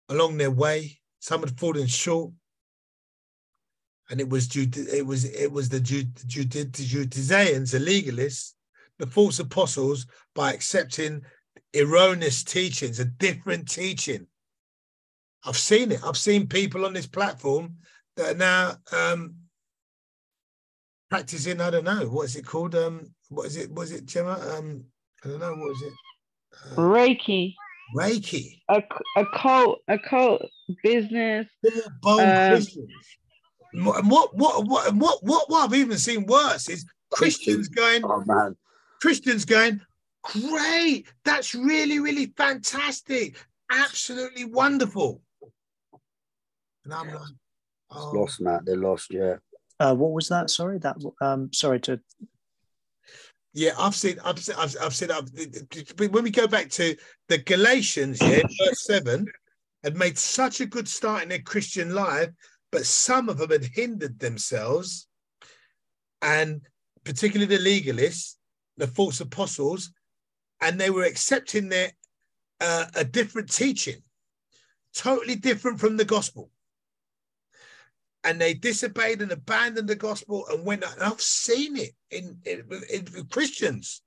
along their way. Some had fallen short. And it was it was it was the Jude, the the legalists, the false apostles, by accepting erroneous teachings, a different teaching. I've seen it. I've seen people on this platform that are now um, practicing. I don't know what is it called. Um, what is it? Was it Gemma? Um, I don't know. What is it? Uh, Reiki, Reiki. a cult a cult business. Um, Christians. And what, what, what, what, what, what I've even seen worse is Christians going, Oh man. Christians going, great, that's really, really fantastic, absolutely wonderful. And I'm like, oh, Lost, Matt. They're lost. Yeah. Uh, what was that? Sorry, that um, sorry to yeah, I've seen, I've seen, I've, I've seen. I've, when we go back to the Galatians, yeah, verse seven, had made such a good start in their Christian life, but some of them had hindered themselves, and particularly the legalists, the false apostles, and they were accepting their uh, a different teaching, totally different from the gospel. And they disobeyed and abandoned the gospel and went. And I've seen it in, in, in Christians.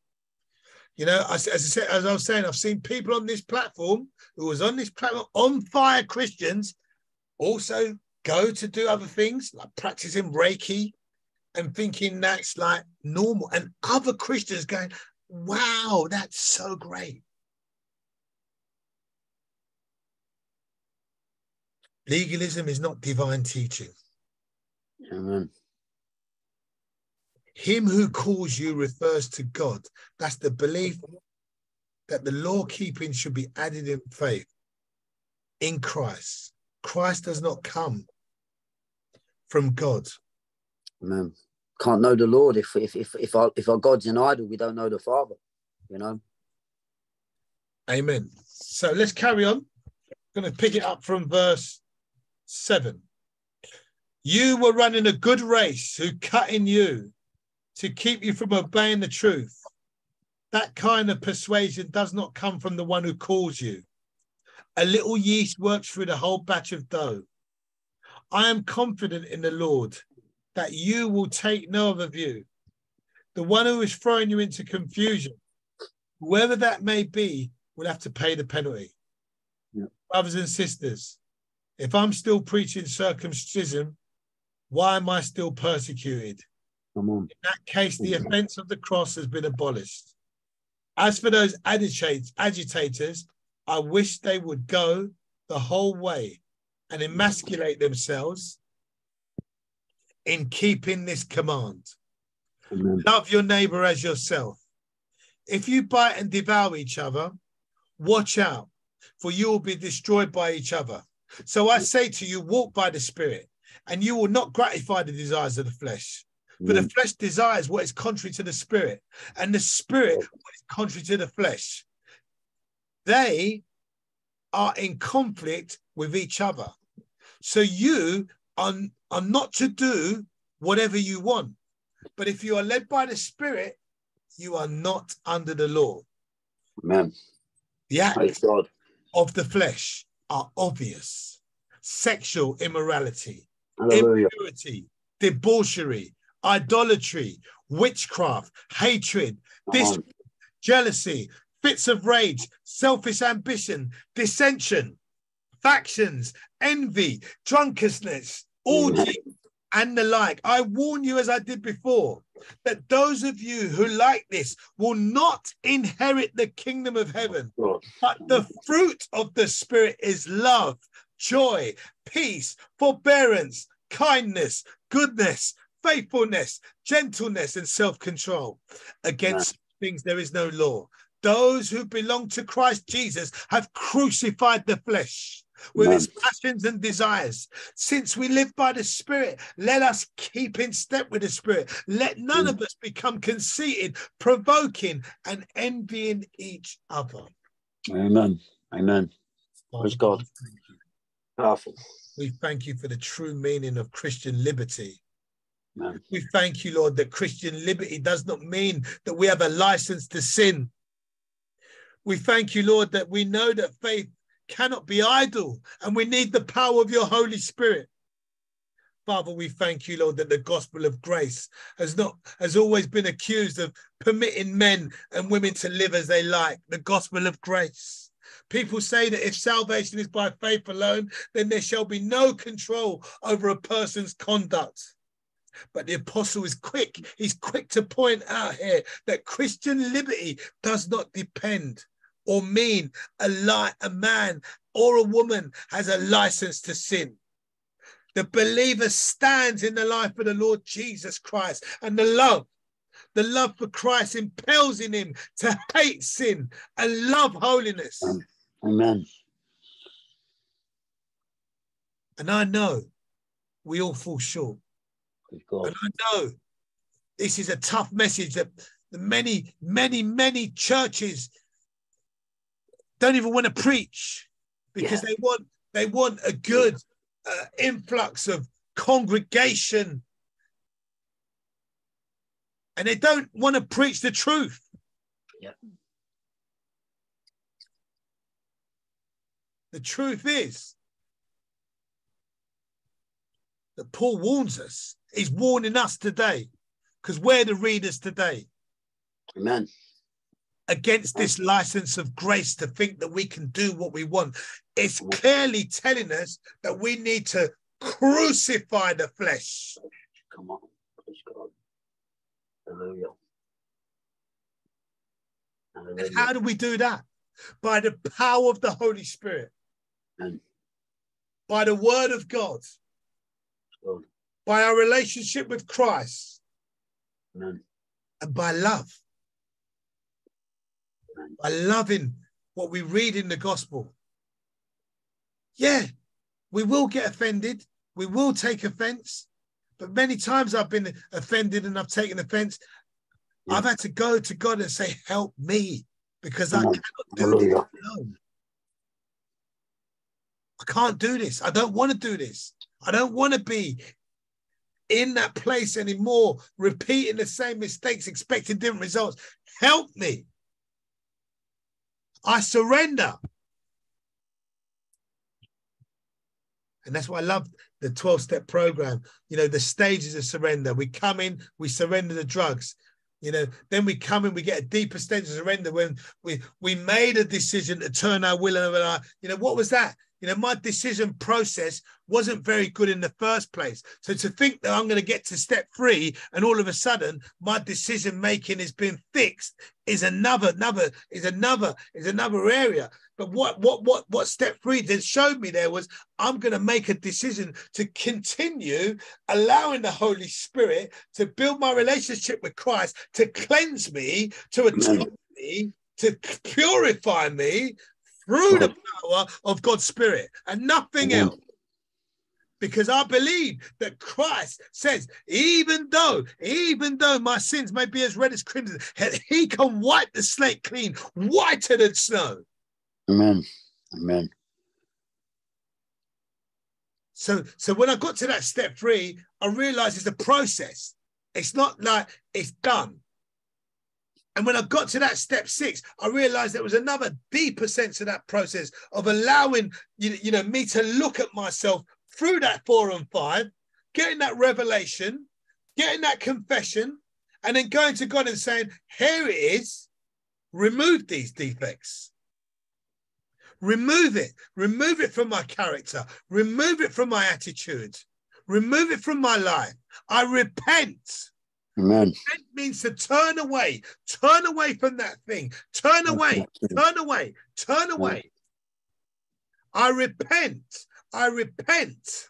You know, as, as I said, as I was saying, I've seen people on this platform who was on this platform on fire Christians also go to do other things like practicing Reiki and thinking that's like normal, and other Christians going, "Wow, that's so great." Legalism is not divine teaching. Amen. Him who calls you refers to God. That's the belief that the law keeping should be added in faith in Christ. Christ does not come from God. Amen. Can't know the Lord if if if if our if our God's an idol, we don't know the Father. You know. Amen. So let's carry on. I'm going to pick it up from verse seven. You were running a good race who cut in you to keep you from obeying the truth. That kind of persuasion does not come from the one who calls you. A little yeast works through the whole batch of dough. I am confident in the Lord that you will take no other view. The one who is throwing you into confusion, whoever that may be, will have to pay the penalty. Yeah. Brothers and sisters, if I'm still preaching circumcision, why am I still persecuted? Come on. In that case, the offense of the cross has been abolished. As for those agitators, I wish they would go the whole way and emasculate themselves in keeping this command. Amen. Love your neighbor as yourself. If you bite and devour each other, watch out, for you will be destroyed by each other. So I say to you, walk by the Spirit, and you will not gratify the desires of the flesh. For the flesh desires what is contrary to the spirit, and the spirit what is contrary to the flesh. They are in conflict with each other. So you are, are not to do whatever you want. But if you are led by the spirit, you are not under the law. Amen. The acts of the flesh are obvious sexual immorality, Hallelujah. impurity, debauchery, idolatry, witchcraft, hatred, this jealousy, fits of rage, selfish ambition, dissension, factions, envy, drunkenness, orgy, and the like. I warn you, as I did before, that those of you who like this will not inherit the kingdom of heaven. But the fruit of the Spirit is love, joy, peace, forbearance, kindness, goodness, faithfulness, gentleness, and self control. Against things there is no law. Those who belong to Christ Jesus have crucified the flesh with its passions and desires. Since we live by the Spirit, let us keep in step with the Spirit. Let none of mm. us become conceited, provoking, and envying each other. Amen. Amen. Praise God. Powerful. We thank you for the true meaning of Christian liberty. Amen. We thank you, Lord, that Christian liberty does not mean that we have a license to sin. We thank you, Lord, that we know that faith cannot be idle and we need the power of your Holy Spirit. Father, we thank you, Lord, that the gospel of grace has not has always been accused of permitting men and women to live as they like. The gospel of grace. People say that if salvation is by faith alone, then there shall be no control over a person's conduct. But the apostle is quick. He's quick to point out here that Christian liberty does not depend or mean a li- a man or a woman has a license to sin. The believer stands in the life of the Lord Jesus Christ and the love The love for Christ impels in him to hate sin and love holiness. Amen. And I know we all fall short. And I know this is a tough message that the many, many, many churches don't even want to preach because Yeah. they want they want a good uh, influx of congregation and they don't want to preach the truth Yeah. the truth is that paul warns us he's warning us today because we're the readers today Amen. Against this license of grace to think that we can do what we want. It's clearly telling us that we need to crucify the flesh. Come on. Praise God. Hallelujah. And how do we do that? By the power of the Holy Spirit, Amen. by the word of God, God. by our relationship with Christ, Amen. and by love. Amen. By loving what we read in the gospel. Yeah, we will get offended. We will take offense. But many times I've been offended and I've taken offense. Yeah. I've had to go to God and say, Help me, because I on. cannot do this alone. I can't do this. I don't want to do this. I don't want to be in that place anymore, repeating the same mistakes, expecting different results. Help me. I surrender. And that's why I love the 12 step program. You know, the stages of surrender. We come in, we surrender the drugs. You know, then we come in, we get a deeper stage of surrender when we we made a decision to turn our will over our, you know, what was that? You know, my decision process wasn't very good in the first place. So to think that I'm going to get to step three and all of a sudden my decision making has been fixed is another, another, is another, is another area. But what what what what step three did showed me there was I'm going to make a decision to continue allowing the Holy Spirit to build my relationship with Christ, to cleanse me, to atone me, to purify me through the power of God's Spirit and nothing else. Because I believe that Christ says, even though, even though my sins may be as red as crimson, he can wipe the slate clean, whiter than snow. Amen. Amen. So, so when I got to that step three, I realized it's a process. It's not like it's done. And when I got to that step six, I realized there was another deeper sense of that process of allowing you, you know me to look at myself through that four and five, getting that revelation, getting that confession, and then going to God and saying, "Here it is. Remove these defects." Remove it. Remove it from my character. Remove it from my attitude. Remove it from my life. I repent. Amen. Repent means to turn away. Turn away from that thing. Turn away. Turn away. Turn away. I repent. I repent.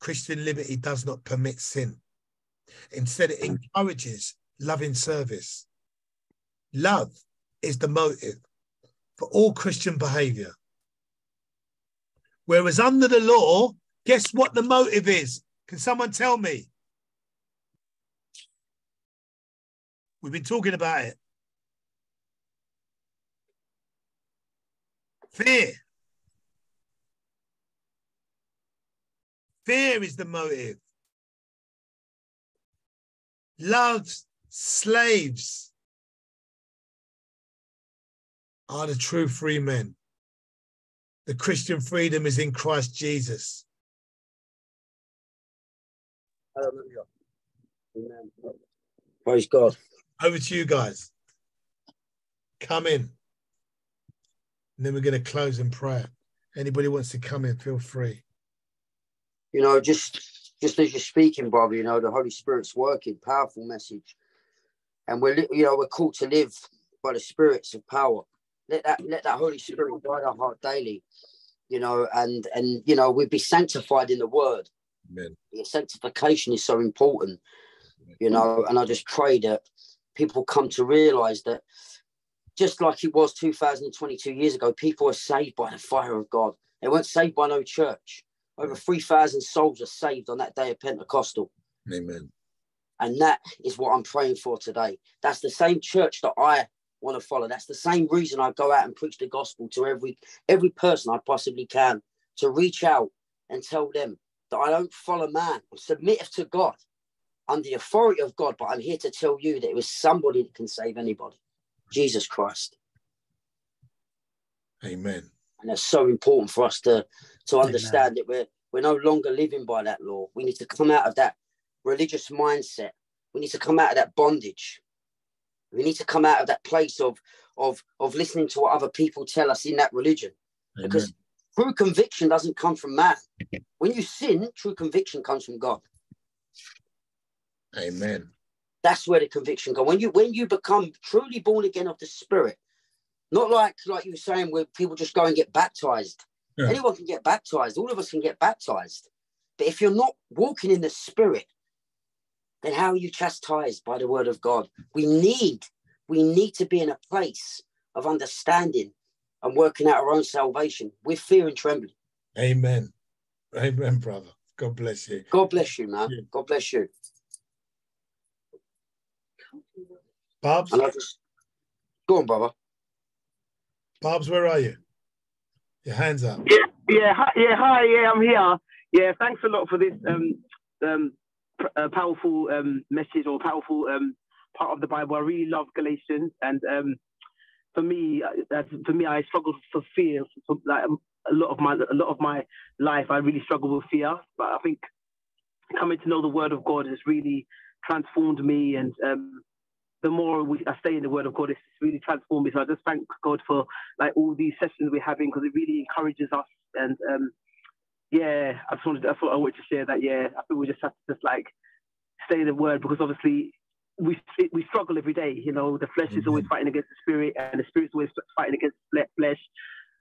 Christian liberty does not permit sin. Instead, it encourages loving service. Love is the motive for all Christian behavior. Whereas under the law, guess what the motive is? Can someone tell me? We've been talking about it. Fear. Fear is the motive. Love's slaves are the true free men. The Christian freedom is in Christ Jesus. Hallelujah. Amen. Praise God. Over to you guys. Come in. And then we're going to close in prayer. Anybody wants to come in, feel free. You know, just just as you're speaking, brother, you know, the Holy Spirit's working, powerful message. And we're, you know, we're called to live by the spirits of power. Let that let that Holy Spirit guide our heart daily, you know, and and you know we'd be sanctified in the Word. Amen. Yeah, sanctification is so important, you know, and I just pray that people come to realize that just like it was 2022 years ago, people are saved by the fire of God. They weren't saved by no church. Over 3,000 souls are saved on that day of Pentecostal. Amen. And that is what I'm praying for today. That's the same church that I want to follow. That's the same reason I go out and preach the gospel to every every person I possibly can to reach out and tell them that I don't follow man. I'm submissive to God. I'm the authority of God, but I'm here to tell you that it was somebody that can save anybody. Jesus Christ. Amen. And that's so important for us to, to understand that we're we're no longer living by that law. We need to come out of that religious mindset. We need to come out of that bondage. We need to come out of that place of of of listening to what other people tell us in that religion. Amen. Because true conviction doesn't come from man. When you sin, true conviction comes from God. Amen. That's where the conviction comes. When you when you become truly born again of the spirit, not like like you were saying where people just go and get baptized. Yeah. Anyone can get baptized. All of us can get baptized. But if you're not walking in the spirit, then how are you chastised by the word of God? We need, we need to be in a place of understanding and working out our own salvation with fear and trembling. Amen. Amen, brother. God bless you. God bless you, man. Yeah. God bless you. Bobs, just go on, brother. Bobs, where are you? Your hands up. Yeah, yeah, hi, yeah, hi, yeah, I'm here. Yeah, thanks a lot for this um, um, pr- uh, powerful um, message or powerful um, part of the Bible. I really love Galatians, and um, for me, uh, uh, for me, I struggled for fear. For, like um, a lot of my a lot of my life, I really struggled with fear. But I think coming to know the Word of God has really transformed me, and um, the more we, I stay in the Word of God, it's really transformed me. So I just thank God for like all these sessions we're having because it really encourages us. And um, yeah, I just wanted that's what I wanted to share. That yeah, I think we just have to just like stay in the Word because obviously we we struggle every day. You know, the flesh is always fighting against the spirit, and the spirit's always fighting against fle- flesh.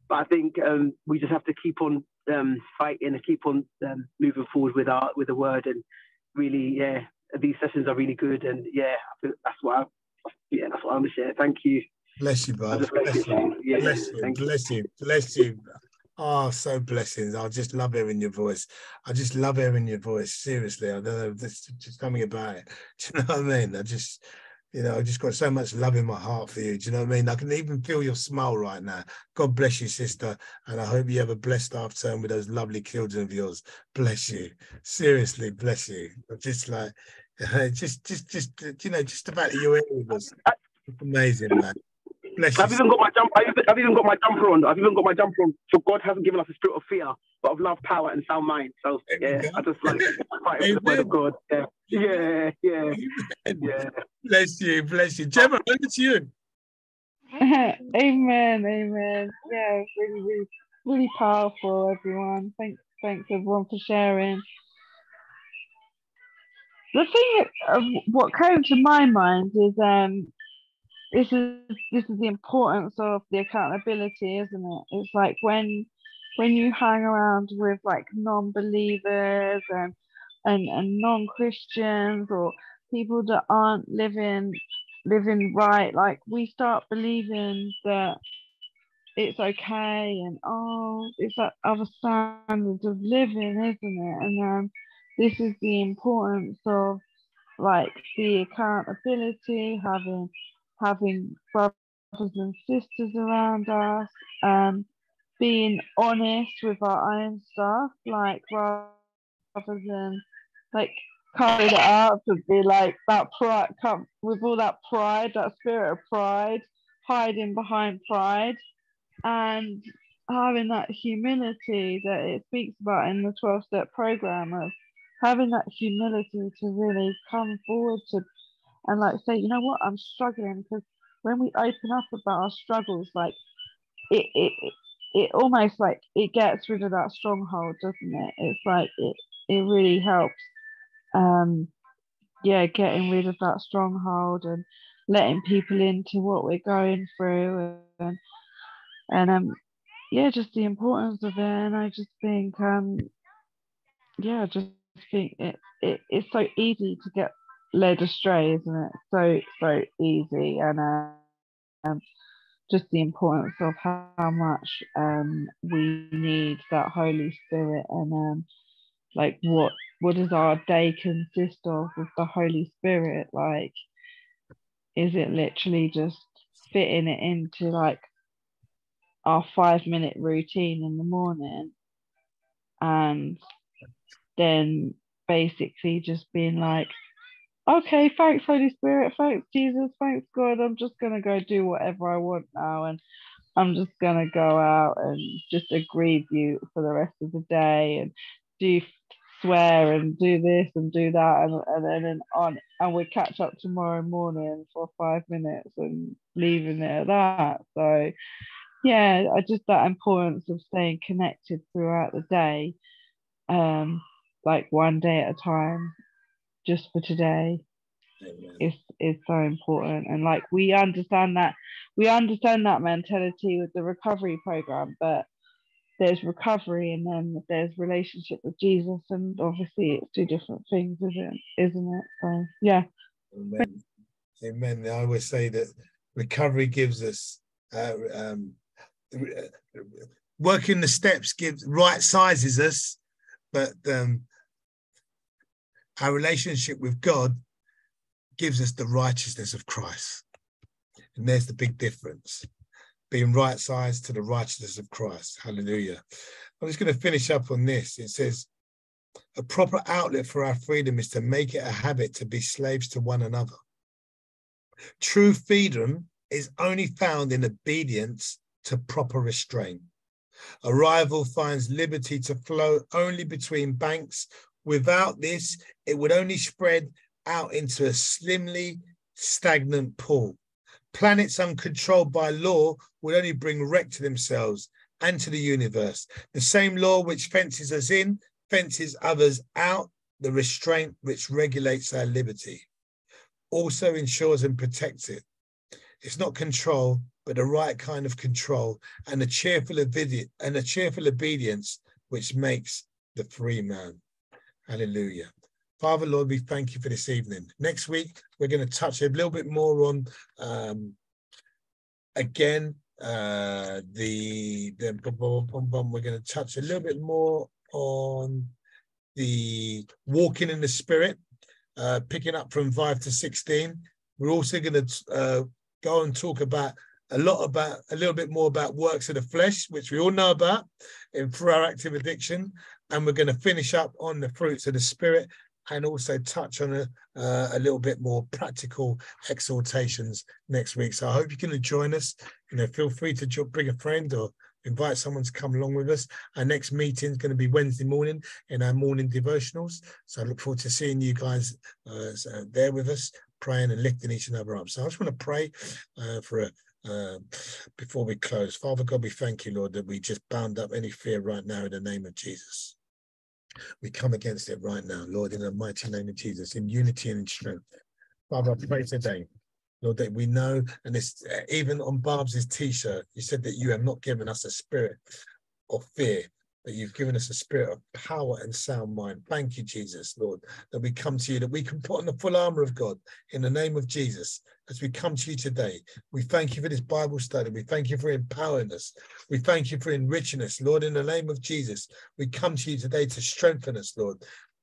But I think um, we just have to keep on um, fighting and keep on um, moving forward with our with the Word and really yeah these sessions are really good, and yeah, I think that's what I, yeah, that's what I'm gonna share. Thank you. Bless you, I Bobs. Bless you. yeah, Bless you. thank you. Bless you. Bless you. Oh, so blessings. I just love hearing your voice. I just love hearing your voice. Seriously. I don't know. There's just something about it. [laughs] Do you know what I mean? I just, you know, I just got so much love in my heart for you. Do you know what I mean? I can even feel your smile right now. God bless you, sister. And I hope you have a blessed afternoon with those lovely children of yours. Bless you. Seriously, bless you. I'm just like, [laughs] just, just, just, you know, just about here with us. Amazing, man. Bless I've you. even got my jump. I've even, I've even got my jumper on. I've even got my jumper on. So God hasn't given us a spirit of fear, but of love, power, and sound mind. So There yeah. I just like [laughs] fighting for the word of God. Yeah, yeah, yeah, yeah. Bless you, bless you. Gemma, over to you. [laughs] amen, amen. Yeah, really, really, really powerful, everyone. Thanks, thanks everyone for sharing. The thing of what came to my mind is um this is this is the importance of the accountability, isn't it? It's like when when you hang around with like non-believers and and, and non-Christians or people that aren't living living right, like we start believing that it's okay and oh it's that other standards of living, isn't it? And um this is the importance of like the accountability, having having brothers and sisters around us, um, being honest with our own stuff, like rather than like cover it up to be like that pride come with all that pride, that spirit of pride, hiding behind pride and having that humility that it speaks about in the 12 step program of having that humility to really come forward to and like say, you know what, I'm struggling because when we open up about our struggles, like it it it, almost like it gets rid of that stronghold, doesn't it? It's like it it really helps um yeah, getting rid of that stronghold and letting people into what we're going through and and um yeah just the importance of it and i just think um yeah just think it, it it's so easy to get led astray isn't it? So so easy. And uh, um just the importance of how, how much um we need that holy spirit and um like what what does our day consist of with the holy spirit? Like is it literally just fitting it into like our five minute routine in the morning and then basically just being like okay thanks holy spirit. Thanks jesus. Thanks god. I'm just gonna go do whatever i want now and i'm just gonna go out and just agree with you for the rest of the day and do swear and do this and do that and, and then and on and we catch up tomorrow morning for five minutes and leaving it at that. So yeah I just that importance of staying connected throughout the day um like one day at a time just for today is is so important and like we understand that we understand that mentality with the recovery program but there's recovery and then there's relationship with Jesus, and obviously it's two different things, isn't isn't it? So yeah. Amen. Amen. I always say that recovery gives us uh, um, working the steps gives right sizes us, but um, our relationship with God gives us the righteousness of Christ, and there's the big difference being right sized to the righteousness of Christ. Hallelujah. I'm just going to finish up on this. It says, a proper outlet for our freedom is to make it a habit to be slaves to one another. True freedom is only found in obedience to proper restraint. A rival finds liberty to flow only between banks. Without this, it would only spread out into a slimly stagnant pool. Planets uncontrolled by law would only bring wreck to themselves and to the universe. The same law which fences us in fences others out, the restraint which regulates our liberty also ensures and protects it. It's not control, but the right kind of control and a cheerful obedience and a cheerful obedience which makes the free man. Hallelujah. Father, Lord, we thank you for this evening. Next week, we're going to touch a little bit more on, um, again, uh, the, the we're going to touch a little bit more on the walking in the spirit, uh, picking up from 5 to 16. We're also going to uh, go and talk about a lot about a little bit more about works of the flesh, which we all know about in active addiction. And we're going to finish up on the fruits of the spirit and also touch on a, uh, a little bit more practical exhortations next week. So I hope you can join us. You know, feel free to bring a friend or invite someone to come along with us. Our next meeting is going to be Wednesday morning in our morning devotionals. So I look forward to seeing you guys uh, there with us, praying and lifting each other up. So I just want to pray uh, for a uh, before we close. Father God, we thank you, Lord, that we just bound up any fear right now in the name of Jesus. We come against it right now, Lord, in the mighty name of Jesus, in unity and in strength. Father, I pray today, Lord, that we know, and this even on Barb's t-shirt, you said that you have not given us a spirit of fear, that you've given us a spirit of power and sound mind. Thank you, Jesus, Lord, that we come to you, that we can put on the full armor of God in the name of Jesus. As we come to you today, we thank you for this Bible study. We thank you for empowering us. We thank you for enriching us, Lord, in the name of Jesus. We come to you today to strengthen us, Lord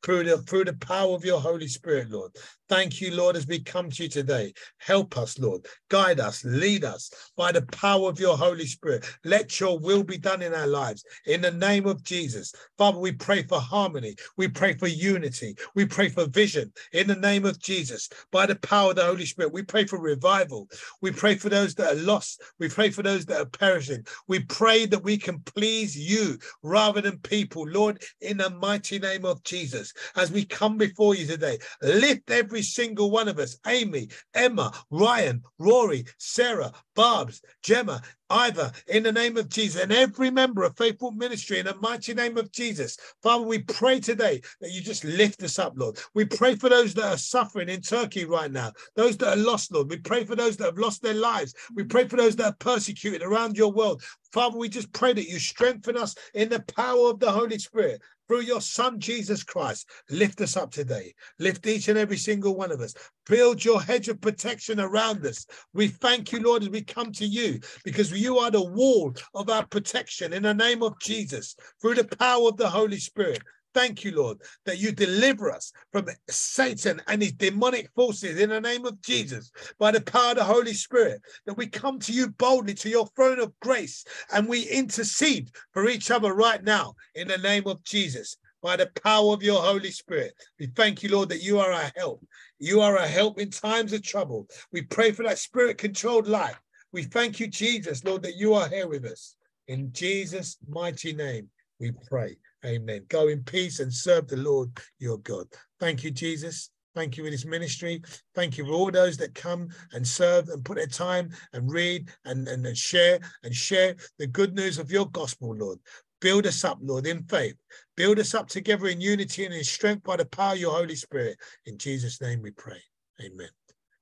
through the, through the power of your Holy Spirit, Lord. Thank you, Lord, as we come to you today. Help us, Lord. Guide us, lead us by the power of your Holy Spirit. Let your will be done in our lives. In the name of Jesus. Father, we pray for harmony. We pray for unity. We pray for vision. In the name of Jesus, by the power of the Holy Spirit, we pray for revival. We pray for those that are lost. We pray for those that are perishing. We pray that we can please you rather than people, Lord, in the mighty name of Jesus. As we come before you today, lift every every single one of us Amy, Emma, Ryan, Rory, Sarah, Barb's, Gemma, Ivor, in the name of Jesus, and every member of Faith Walk Ministry, in the mighty name of Jesus. Father, we pray today that you just lift us up, Lord. We pray for those that are suffering in Turkey right now, those that are lost, Lord. We pray for those that have lost their lives. We pray for those that are persecuted around your world. Father, we just pray that you strengthen us in the power of the Holy Spirit through your Son, Jesus Christ. Lift us up today. Lift each and every single one of us. Build your hedge of protection around us. We thank you, Lord, as we come to you because you are the wall of our protection in the name of Jesus through the power of the Holy Spirit. Thank you, Lord, that you deliver us from Satan and his demonic forces in the name of Jesus by the power of the Holy Spirit. That we come to you boldly to your throne of grace and we intercede for each other right now in the name of Jesus by the power of your Holy Spirit. We thank you, Lord, that you are our help. You are our help in times of trouble. We pray for that spirit controlled life. We thank you, Jesus, Lord, that you are here with us. In Jesus' mighty name, we pray. Amen. Go in peace and serve the Lord your God. Thank you, Jesus. Thank you for this ministry. Thank you for all those that come and serve and put their time and read and, and, and share and share the good news of your gospel, Lord. Build us up, Lord, in faith. Build us up together in unity and in strength by the power of your Holy Spirit. In Jesus' name we pray. Amen.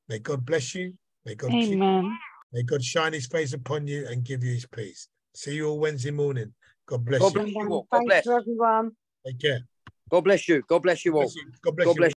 May God bless you. May God keep you. Amen. May God shine his face upon you and give you his peace. See you all Wednesday morning. God bless God you. bless you um, all. God Thanks bless. to everyone. Take care. God bless you. God bless you all. Bless you. God bless God you. bless